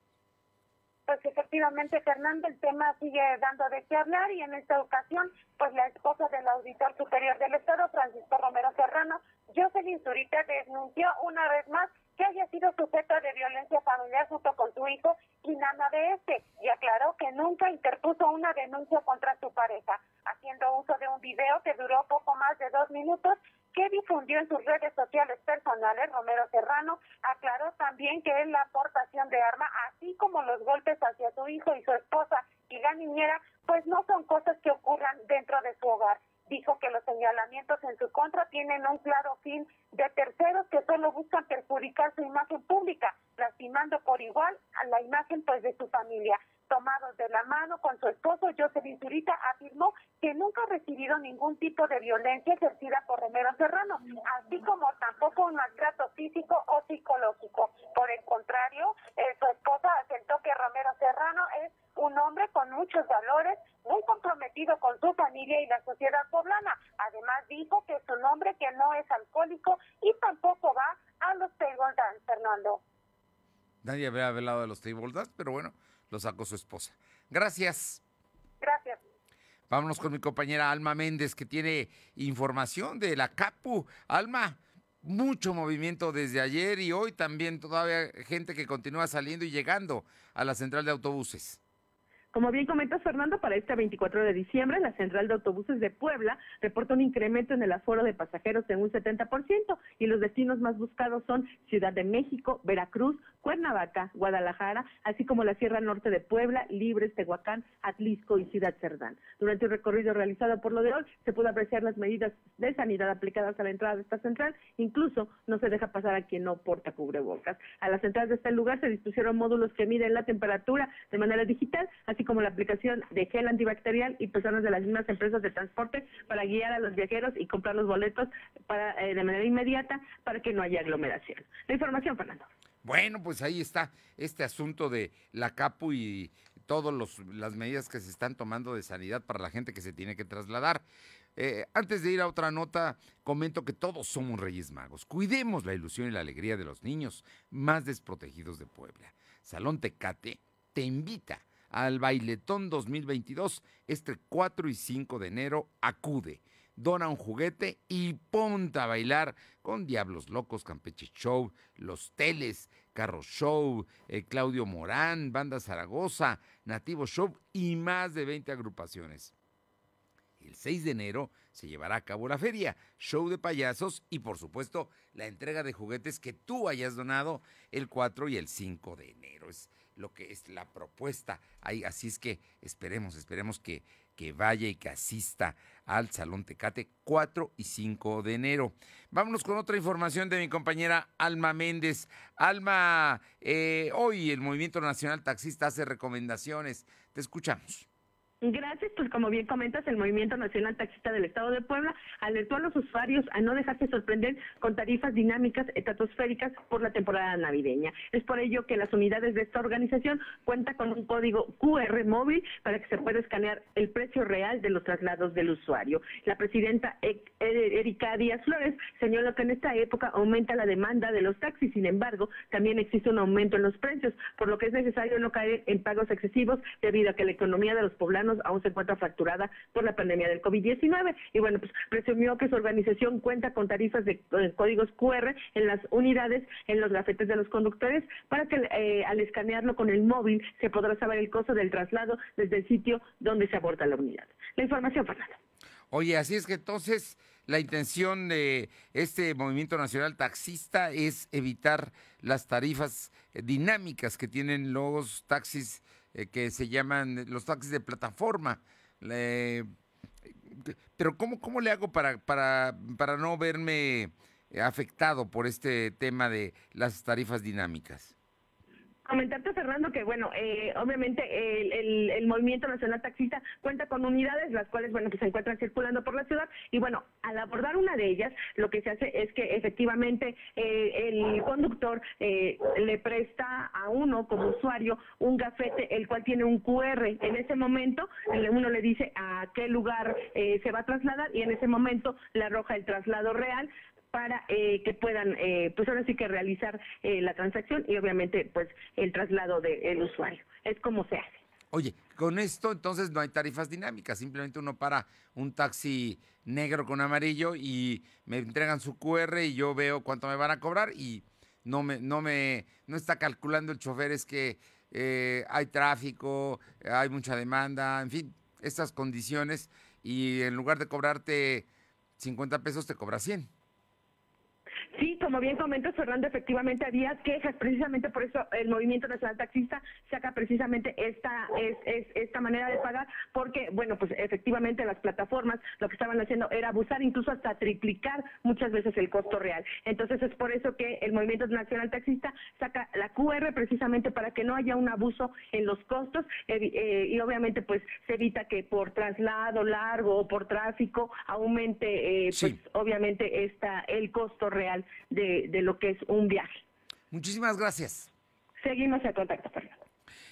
Pues efectivamente, Fernando, el tema sigue dando de qué hablar y en esta ocasión, pues la esposa del auditor superior del Estado, Francisco Romero Serrano, Jocelyn Zurita, denunció una vez más que haya sido sujeto de violencia familiar junto con su hijo y nada de este, y aclaró que nunca interpuso una denuncia contra su pareja, haciendo uso de un video que duró poco más de dos minutos que difundió en sus redes sociales personales, Romero Serrano. Aclaró también que la aportación de arma, así como los golpes hacia su hijo y su esposa y la niñera, pues no son cosas que ocurran dentro de su hogar dijo que los señalamientos en su contra tienen un claro fin de terceros que solo buscan perjudicar su imagen pública, lastimando por igual a la imagen pues de su familia. Tomados de la mano con su esposo, José Zurita afirmó que nunca ha recibido ningún tipo de violencia ejercida por Romero Serrano, así como tampoco un maltrato físico o psicológico. Por el contrario, eh, su esposa aceptó que Romero Serrano es un hombre con muchos valores, muy comprometido con su familia y la sociedad poblana. Además dijo que es un hombre que no es alcohólico y tampoco va a los table dance, Fernando.
Nadie había hablado de los table dance, pero bueno, lo sacó su esposa. Gracias.
Gracias.
Vámonos con mi compañera Alma Méndez, que tiene información de la CAPU. Alma, mucho movimiento desde ayer y hoy también todavía gente que continúa saliendo y llegando a la central de autobuses.
Como bien comentas, Fernando, para este 24 de diciembre, la central de autobuses de Puebla reporta un incremento en el aforo de pasajeros en un 70% y los destinos más buscados son Ciudad de México, Veracruz, Cuernavaca, Guadalajara, así como la Sierra Norte de Puebla, Libres, Tehuacán, Atlisco y Ciudad Cerdán. Durante el recorrido realizado por lo de hoy, se pudo apreciar las medidas de sanidad aplicadas a la entrada de esta central, incluso no se deja pasar a quien no porta cubrebocas. A la central de este lugar se dispusieron módulos que miden la temperatura de manera digital, así como la aplicación de gel antibacterial y personas de las mismas empresas de transporte para guiar a los viajeros y comprar los boletos para, eh, de manera inmediata para que no haya aglomeración. La información, Fernando.
Bueno, pues ahí está este asunto de la CAPU y todas las medidas que se están tomando de sanidad para la gente que se tiene que trasladar. Eh, antes de ir a otra nota, comento que todos somos Reyes Magos. Cuidemos la ilusión y la alegría de los niños más desprotegidos de Puebla. Salón Tecate te invita al Bailetón 2022 este 4 y 5 de enero. Acude dona un juguete y ponte a bailar con Diablos Locos, Campeche Show, Los Teles, Carro Show, eh, Claudio Morán, Banda Zaragoza, Nativo Show y más de 20 agrupaciones. El 6 de enero se llevará a cabo la feria, show de payasos y por supuesto la entrega de juguetes que tú hayas donado el 4 y el 5 de enero. Es lo que es la propuesta. Ahí, así es que esperemos, esperemos que, que vaya y que asista al Salón Tecate 4 y 5 de enero. Vámonos con otra información de mi compañera Alma Méndez. Alma, eh, hoy el Movimiento Nacional Taxista hace recomendaciones. Te escuchamos.
Gracias, pues como bien comentas, el Movimiento Nacional Taxista del Estado de Puebla alertó a los usuarios a no dejarse sorprender con tarifas dinámicas estratosféricas por la temporada navideña. Es por ello que las unidades de esta organización cuentan con un código QR móvil para que se pueda escanear el precio real de los traslados del usuario. La presidenta e-, e-, Erika Díaz Flores señaló que en esta época aumenta la demanda de los taxis, sin embargo, también existe un aumento en los precios, por lo que es necesario no caer en pagos excesivos debido a que la economía de los poblanos aún se encuentra fracturada por la pandemia del COVID-19. Y bueno, pues presumió que su organización cuenta con tarifas de, códigos QR en las unidades, en los gafetes de los conductores, para que eh, al escanearlo con el móvil se podrá saber el costo del traslado desde el sitio donde se aborda la unidad. La información, Fernando.
Oye, así es que entonces la intención de este movimiento nacional taxista es evitar las tarifas eh, dinámicas que tienen los taxis eh, que se llaman los taxis de plataforma. pero ¿cómo, ¿cómo le hago para, para, para no verme afectado por este tema de las tarifas dinámicas?
Comentarte, Fernando, que bueno, eh, obviamente el, el, Movimiento Nacional Taxista cuenta con unidades, las cuales, bueno, pues se encuentran circulando por la ciudad y bueno, al abordar una de ellas, lo que se hace es que efectivamente eh, el conductor eh, le presta a uno como usuario un gafete, el cual tiene un QR. En ese momento, uno le dice a qué lugar se va a trasladar y en ese momento le arroja el traslado real para eh, que puedan, eh, pues ahora sí que realizar eh, la transacción y obviamente pues el traslado del usuario. Es como se hace.
Oye, con esto entonces no hay tarifas dinámicas, simplemente uno para un taxi negro con amarillo y me entregan su QR y yo veo cuánto me van a cobrar y no me, no me, no está calculando el chofer es que hay tráfico, hay mucha demanda, en fin, estas condiciones y en lugar de cobrarte 50 pesos te cobra 100.
Sí, como bien comentas, Fernando, efectivamente había quejas, precisamente por eso el Movimiento Nacional Taxista saca precisamente esta es, esta manera de pagar, porque, bueno, pues efectivamente las plataformas lo que estaban haciendo era abusar, incluso hasta triplicar muchas veces el costo real. Entonces es por eso que el Movimiento Nacional Taxista saca la QR precisamente para que no haya un abuso en los costos eh, y obviamente pues se evita que por traslado largo o por tráfico aumente, eh, pues obviamente está el costo real de, lo que es un viaje.
Muchísimas gracias.
Seguimos en contacto, Fernando.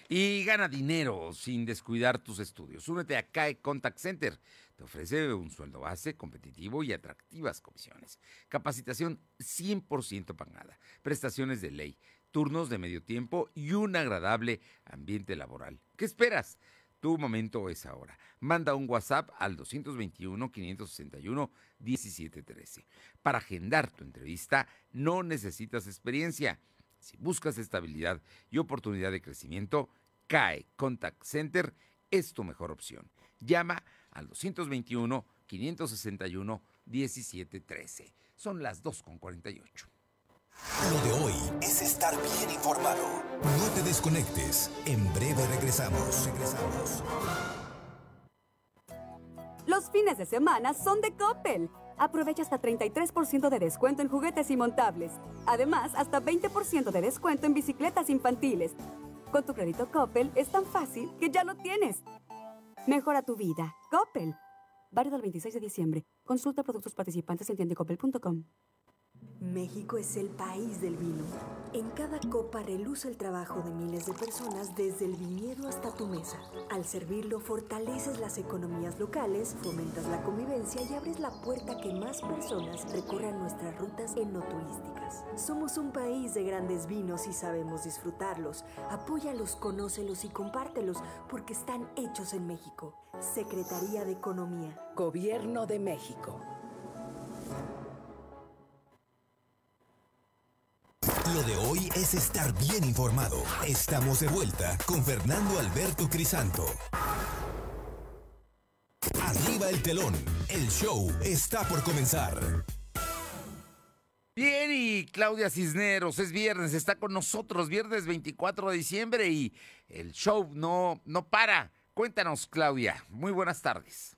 Y gana dinero sin descuidar tus estudios. Únete a CAE Contact Center. Te ofrece un sueldo base, competitivo y atractivas comisiones. Capacitación 100% pagada. Prestaciones de ley, turnos de medio tiempo y un agradable ambiente laboral. ¿Qué esperas? Tu momento es ahora. Manda un WhatsApp al 221-561-1713. Para agendar tu entrevista no necesitas experiencia. Si buscas estabilidad y oportunidad de crecimiento, CAE Contact Center es tu mejor opción. Llama al 221-561-1713. Son las 2.48.
Lo de hoy es estar bien informado. No te desconectes. En breve regresamos. Regresamos.
Los fines de semana son de Coppel. Aprovecha hasta 33% de descuento en juguetes y montables. Además, hasta 20% de descuento en bicicletas infantiles. Con tu crédito Coppel es tan fácil que ya lo tienes. Mejora tu vida. Coppel. Válido el 26 de diciembre. Consulta productos participantes en tiendecoppel.com.
México es el país del vino. En cada copa reluce el trabajo de miles de personas desde el viñedo hasta tu mesa. Al servirlo fortaleces las economías locales, fomentas la convivencia y abres la puerta que más personas recorran nuestras rutas enoturísticas. Somos un país de grandes vinos y sabemos disfrutarlos. Apóyalos, conócelos y compártelos porque están hechos en México. Secretaría de Economía.
Gobierno de México.
Lo de hoy es estar bien informado. Estamos de vuelta con Fernando Alberto Crisanto. Arriba el telón. El show está por comenzar.
Bien, y Claudia Cisneros, es viernes, está con nosotros, viernes 24 de diciembre y el show no, no para. Cuéntanos, Claudia. Muy buenas tardes.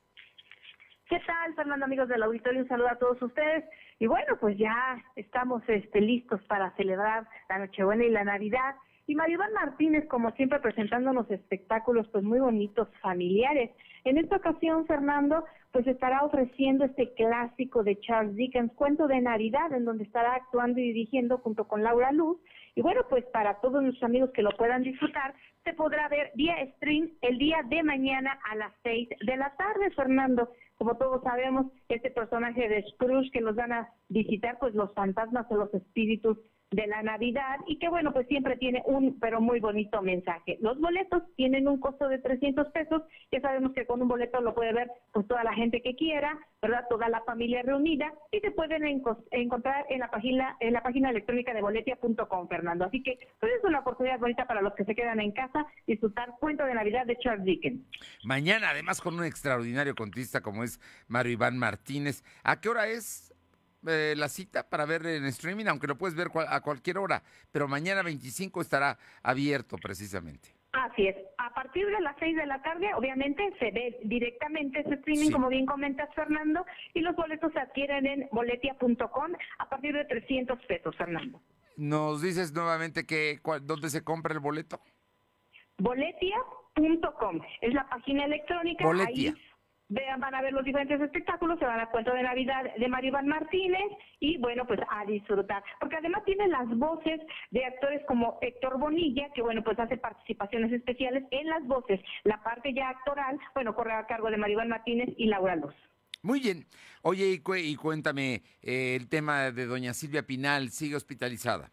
¿Qué tal, Fernando, amigos del auditorio? Un saludo a todos ustedes. Y bueno, pues ya estamos este, listos para celebrar la Nochebuena y la Navidad. Y Maribán Martínez, como siempre, presentándonos espectáculos pues muy bonitos, familiares. En esta ocasión, Fernando, pues estará ofreciendo este clásico de Charles Dickens, Cuento de Navidad, en donde estará actuando y dirigiendo junto con Laura Luz. Y bueno, pues para todos nuestros amigos que lo puedan disfrutar, se podrá ver vía stream el día de mañana a las seis de la tarde, Fernando. Como todos sabemos, este personaje de Scrooge que nos van a visitar, pues los fantasmas o los espíritus de la Navidad y que bueno, pues siempre tiene un pero muy bonito mensaje. Los boletos tienen un costo de 300 pesos, ya sabemos que con un boleto lo puede ver pues toda la gente que quiera, ¿verdad? Toda la familia reunida y se pueden encontrar en la página en la página electrónica de boletia.com, Fernando. Así que pues es una oportunidad bonita para los que se quedan en casa disfrutar cuento de Navidad de Charles Dickens.
Mañana además con un extraordinario contista como es Mario Iván Martínez. ¿A qué hora es? Eh, la cita para ver en streaming, aunque lo puedes ver a cualquier hora, pero mañana 25 estará abierto precisamente.
Así es. A partir de las 6 de la tarde, obviamente, se ve directamente ese streaming, como bien comentas, Fernando, y los boletos se adquieren en boletia.com a partir de 300 pesos, Fernando.
¿Nos dices nuevamente que dónde se compra el boleto?
Boletia.com. Es la página electrónica.
Boletia.
Ahí vean, van a ver los diferentes espectáculos, se van a cuento de Navidad de Mario Iván Martínez y bueno, pues a disfrutar. Porque además tiene las voces de actores como Héctor Bonilla, que bueno, pues hace participaciones especiales en las voces. La parte ya actoral, bueno, corre a cargo de Mario Iván Martínez y Laura Luz.
Muy bien. Oye, y, cuéntame, eh, el tema de doña Silvia Pinal sigue hospitalizada.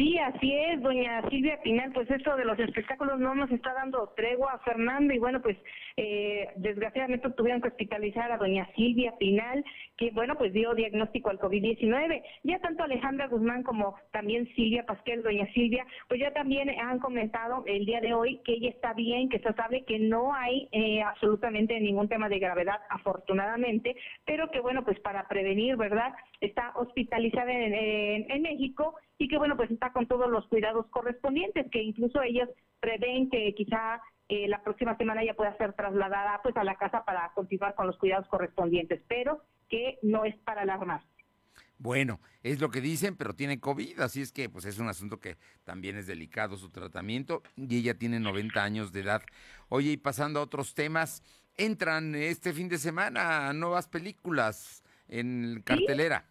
Sí, así es, doña Silvia Pinal, pues eso de los espectáculos no nos está dando tregua a Fernando y bueno, pues eh, desgraciadamente tuvieron que hospitalizar a doña Silvia Pinal, que bueno, pues dio diagnóstico al COVID-19. Ya tanto Alejandra Guzmán como también Silvia Pasquel, doña Silvia, pues ya también han comentado el día de hoy que ella está bien, que se sabe que no hay eh, absolutamente ningún tema de gravedad, afortunadamente, pero que bueno, pues para prevenir, ¿verdad? Está hospitalizada en, en México y que bueno, pues está con todos los cuidados correspondientes, que incluso ellos prevén que quizá eh, la próxima semana ya pueda ser trasladada pues a la casa para continuar con los cuidados correspondientes, pero que no es para alarmarse.
Bueno, es lo que dicen, pero tiene COVID, así es que pues es un asunto que también es delicado su tratamiento y ella tiene 90 años de edad. Oye, y pasando a otros temas, entran este fin de semana nuevas películas en cartelera.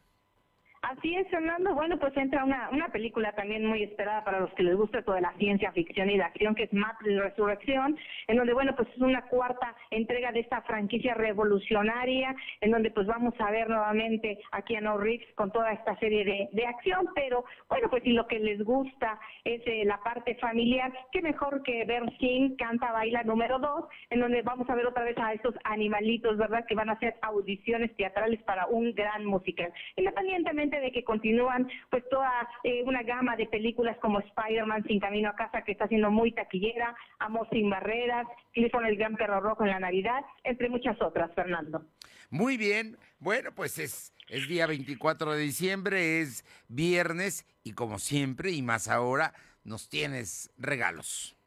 Así es, Fernando. Bueno, pues entra una, una película también muy esperada para los que les gusta toda la ciencia ficción y la acción, que es Matrix Resurrección, en donde, bueno, pues es una cuarta entrega de esta franquicia revolucionaria, en donde pues vamos a ver nuevamente a Keanu Reeves con toda esta serie de, de acción, pero bueno, pues si lo que les gusta es eh, la parte familiar, qué mejor que ver Sin Canta, Baila número dos, en donde vamos a ver otra vez a estos animalitos, ¿verdad?, que van a hacer audiciones teatrales para un gran musical. Independientemente de que continúan pues toda eh, una gama de películas como Spider-Man Sin Camino a Casa, que está siendo muy taquillera, Amor Sin Barreras, Clifford el Gran Perro Rojo en la Navidad, entre muchas otras, Fernando.
Muy bien, bueno, pues es, es día 24 de diciembre, es viernes y como siempre y más ahora nos tienes regalos.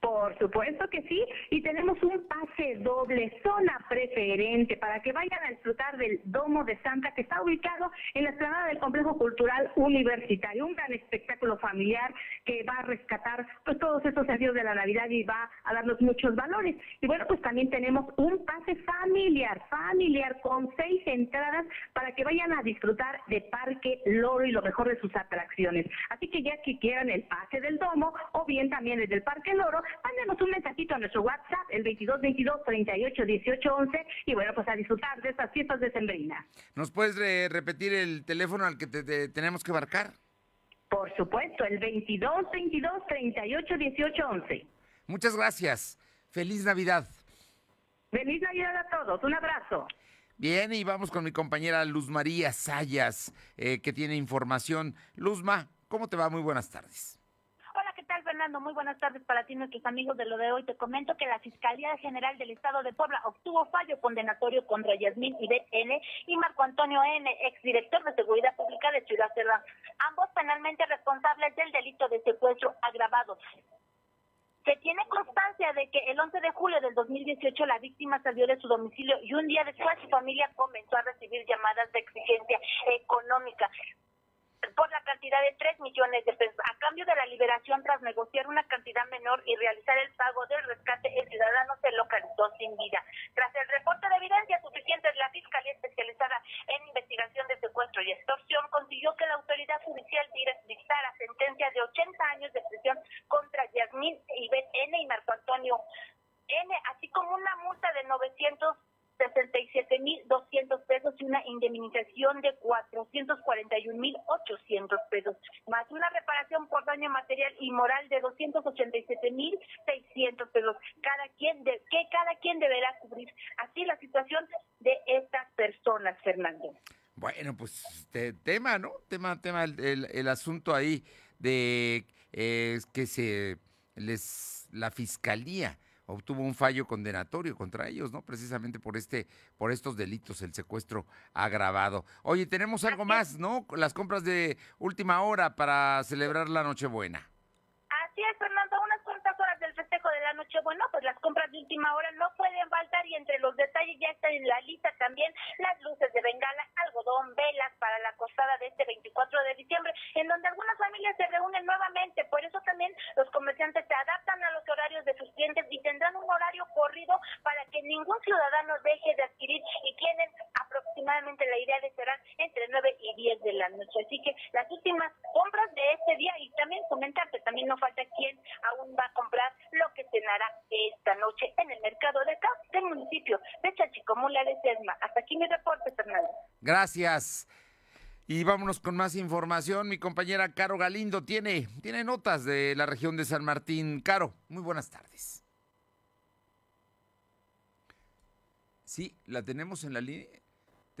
Por supuesto que sí, y tenemos un pase doble, zona preferente, para que vayan a disfrutar del Domo de Santa, que está ubicado en la explanada del Complejo Cultural Universitario. Un gran espectáculo familiar que va a rescatar pues, todos esos sentidos de la Navidad y va a darnos muchos valores. Y bueno, pues también tenemos un pase familiar, familiar, con seis entradas para que vayan a disfrutar de Parque Loro y lo mejor de sus atracciones. Así que ya que quieran el pase del Domo o bien también el del Parque Loro, mándenos un mensajito a nuestro WhatsApp, el 2222 38 18 11, y bueno, pues a disfrutar de estas fiestas de Sembrina.
¿Nos puedes repetir el teléfono al que te, tenemos que marcar?
Por supuesto, el 2222 38 18 11.
Muchas gracias. Feliz Navidad.
Feliz Navidad a todos. Un abrazo.
Bien, y vamos con mi compañera Luz María Sayas, eh, que tiene información. Luzma, ¿cómo te va? Muy buenas tardes.
Muy buenas tardes para ti, nuestros amigos de lo de hoy. Te comento que la Fiscalía General del Estado de Puebla obtuvo fallo condenatorio contra Yasmín Ibet N y Marco Antonio N, exdirector de Seguridad Pública de Ciudad Cerdán, ambos penalmente responsables del delito de secuestro agravado. Se tiene constancia de que el 11 de julio del 2018 la víctima salió de su domicilio y un día después su familia comenzó a recibir llamadas de exigencia económica por la cantidad de 3 millones de pesos. A cambio de la liberación, tras negociar una cantidad menor y realizar el pago del rescate, el ciudadano se localizó sin vida. Tras el reporte de evidencia suficientes, la Fiscalía Especializada en Investigación de Secuestro y Extorsión consiguió que la autoridad judicial dictara sentencia de 80 años de prisión contra Yasmín Ibet N y Marco Antonio N, así como una multa de 900 67.200 pesos y una indemnización de 441.800 pesos, más una reparación por daño material y moral de 287.600 pesos. Cada quien de, que cada quien deberá cubrir así la situación de estas personas, Fernando.
Bueno, pues este tema, ¿no? Tema, tema el, asunto ahí de eh, que se les la fiscalía obtuvo un fallo condenatorio contra ellos, ¿no? Precisamente por este, por estos delitos, el secuestro agravado. Oye, tenemos algo más, ¿no? Las compras de última hora para celebrar la Nochebuena.
Nochebuena, pues las compras de última hora no pueden faltar y entre los detalles ya están en la lista también las luces de bengala, algodón, velas para la costada de este 24 de diciembre, en donde algunas familias se reúnen nuevamente, por eso también los comerciantes se adaptan a los horarios de sus clientes y tendrán un horario corrido para que ningún ciudadano deje de adquirir y tienen aproximadamente la idea de cerrar entre 9 y 10 de la noche. Así que las últimas compras de este día y también comentar que también no falta quien aún va a comprar lo que cenará esta noche en el mercado de acá del municipio de Chachicomula de Sesma. Hasta aquí mi reporte, Fernando.
Gracias. Y vámonos con más información. Mi compañera Caro Galindo tiene, tiene notas de la región de San Martín. Caro, muy buenas tardes. Sí, la tenemos en la línea.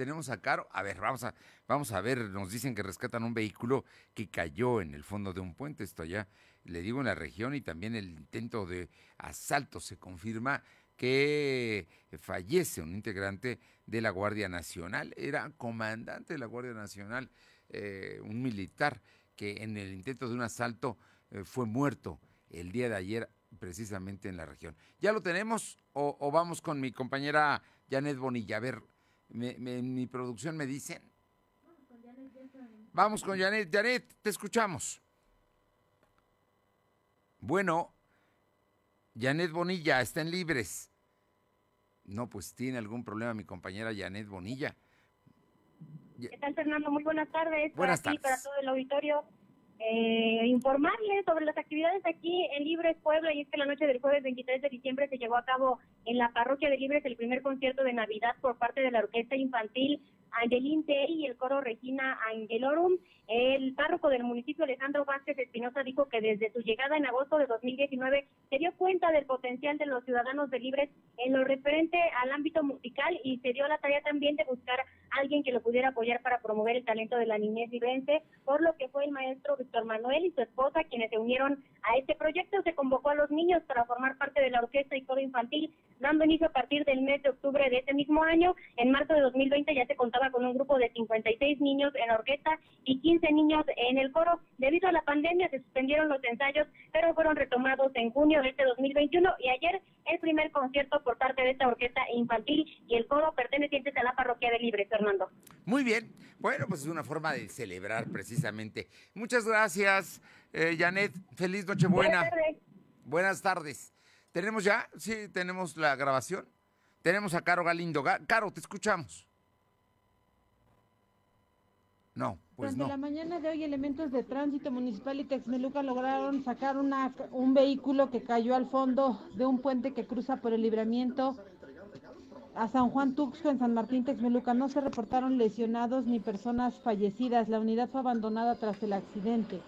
Tenemos a Caro. A ver, vamos a, vamos a ver. Nos dicen que rescatan un vehículo que cayó en el fondo de un puente. Esto allá, le digo, en la región y también el intento de asalto se confirma que fallece un integrante de la Guardia Nacional, era comandante de la Guardia Nacional, eh, un militar que en el intento de un asalto eh, fue muerto el día de ayer precisamente en la región. ¿Ya lo tenemos o, vamos con mi compañera Janet Bonilla? A ver, mi producción me dicen. Vamos con Janet. Janet, te escuchamos. Bueno, Janet Bonilla, están libres. No, pues tiene algún problema mi compañera Janet Bonilla.
¿Qué tal, Fernando? Muy buenas tardes.
Buenas
para
tardes.
para todo el auditorio. Eh, informarles sobre las actividades aquí en Libres Puebla y es que la noche del jueves 23 de diciembre se llevó a cabo en la parroquia de Libres el primer concierto de Navidad por parte de la orquesta infantil Angelín y el coro Regina Angelorum. El párroco del municipio, Alejandro Vázquez Espinosa, dijo que desde su llegada en agosto de 2019 se dio cuenta del potencial de los ciudadanos de Libres en lo referente al ámbito musical y se dio la tarea también de buscar a alguien que lo pudiera apoyar para promover el talento de la niñez librense, por lo que fue el maestro Víctor Manuel y su esposa quienes se unieron a este proyecto. Se convocó a los niños para formar parte de la orquesta y coro infantil dando inicio a partir del mes de octubre de ese mismo año. En marzo de 2020 ya se contaba con un grupo de 56 niños en la orquesta y 15 niños en el coro. Debido a la pandemia se suspendieron los ensayos, pero fueron retomados en junio de este 2021 y ayer el primer concierto por parte de esta orquesta infantil y el coro pertenecientes a la parroquia de Libre, Fernando.
Muy bien. Bueno, pues es una forma de celebrar precisamente. Muchas gracias, eh, Janet. Feliz Nochebuena.
Buenas tardes.
Buenas tardes. ¿Tenemos ya? Sí, tenemos la grabación. Tenemos a Caro Galindo. Ga- Caro, te escuchamos. No, pues
Durante
no.
la mañana de hoy, elementos de tránsito municipal y Texmeluca lograron sacar una, un vehículo que cayó al fondo de un puente que cruza por el libramiento a San Juan Tuxco en San Martín Texmeluca. No se reportaron lesionados ni personas fallecidas. La unidad fue abandonada tras el accidente.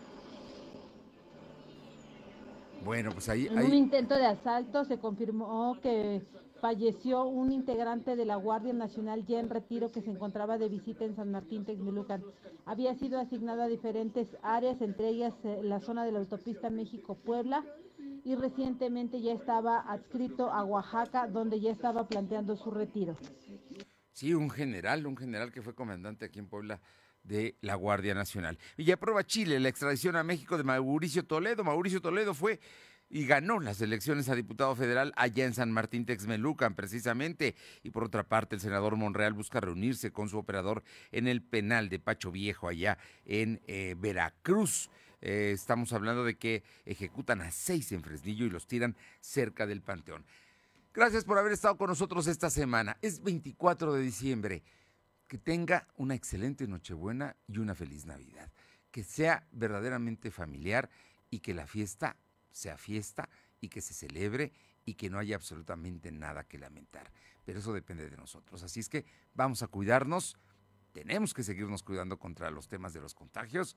Bueno, pues ahí,
En un
ahí
intento de asalto se confirmó que falleció un integrante de la Guardia Nacional ya en retiro que se encontraba de visita en San Martín Texmelucan. Había sido asignado a diferentes áreas, entre ellas eh, la zona de la autopista México-Puebla y recientemente ya estaba adscrito a Oaxaca, donde ya estaba planteando su retiro.
Sí, un general, un general que fue comandante aquí en Puebla de la Guardia Nacional. Y aprueba Chile la extradición a México de Mauricio Toledo. Mauricio Toledo fue y ganó las elecciones a diputado federal allá en San Martín Texmelucan, precisamente. Y por otra parte, el senador Monreal busca reunirse con su operador en el penal de Pacho Viejo, allá en eh, Veracruz. Eh, estamos hablando de que ejecutan a seis en Fresnillo y los tiran cerca del Panteón. Gracias por haber estado con nosotros esta semana. Es 24 de diciembre. Que tenga una excelente Nochebuena y una feliz Navidad. Que sea verdaderamente familiar y que la fiesta sea fiesta y que se celebre y que no haya absolutamente nada que lamentar. Pero eso depende de nosotros. Así es que vamos a cuidarnos. Tenemos que seguirnos cuidando contra los temas de los contagios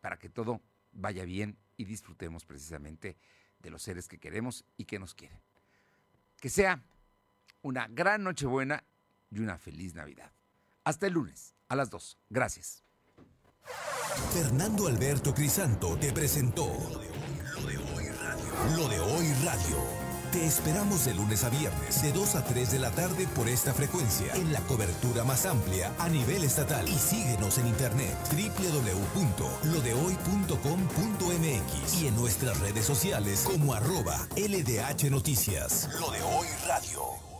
para que todo vaya bien y disfrutemos precisamente de los seres que queremos y que nos quieren. Que sea una gran Nochebuena y una feliz Navidad. Hasta el lunes a las 2. Gracias.
Fernando Alberto Crisanto te presentó Lo de hoy radio. Te esperamos de lunes a viernes, de 2 a 3 de la tarde por esta frecuencia, en la cobertura más amplia a nivel estatal. Y síguenos en internet www.lodehoy.com.mx y en nuestras redes sociales como arroba LDH Noticias. Lo de hoy radio.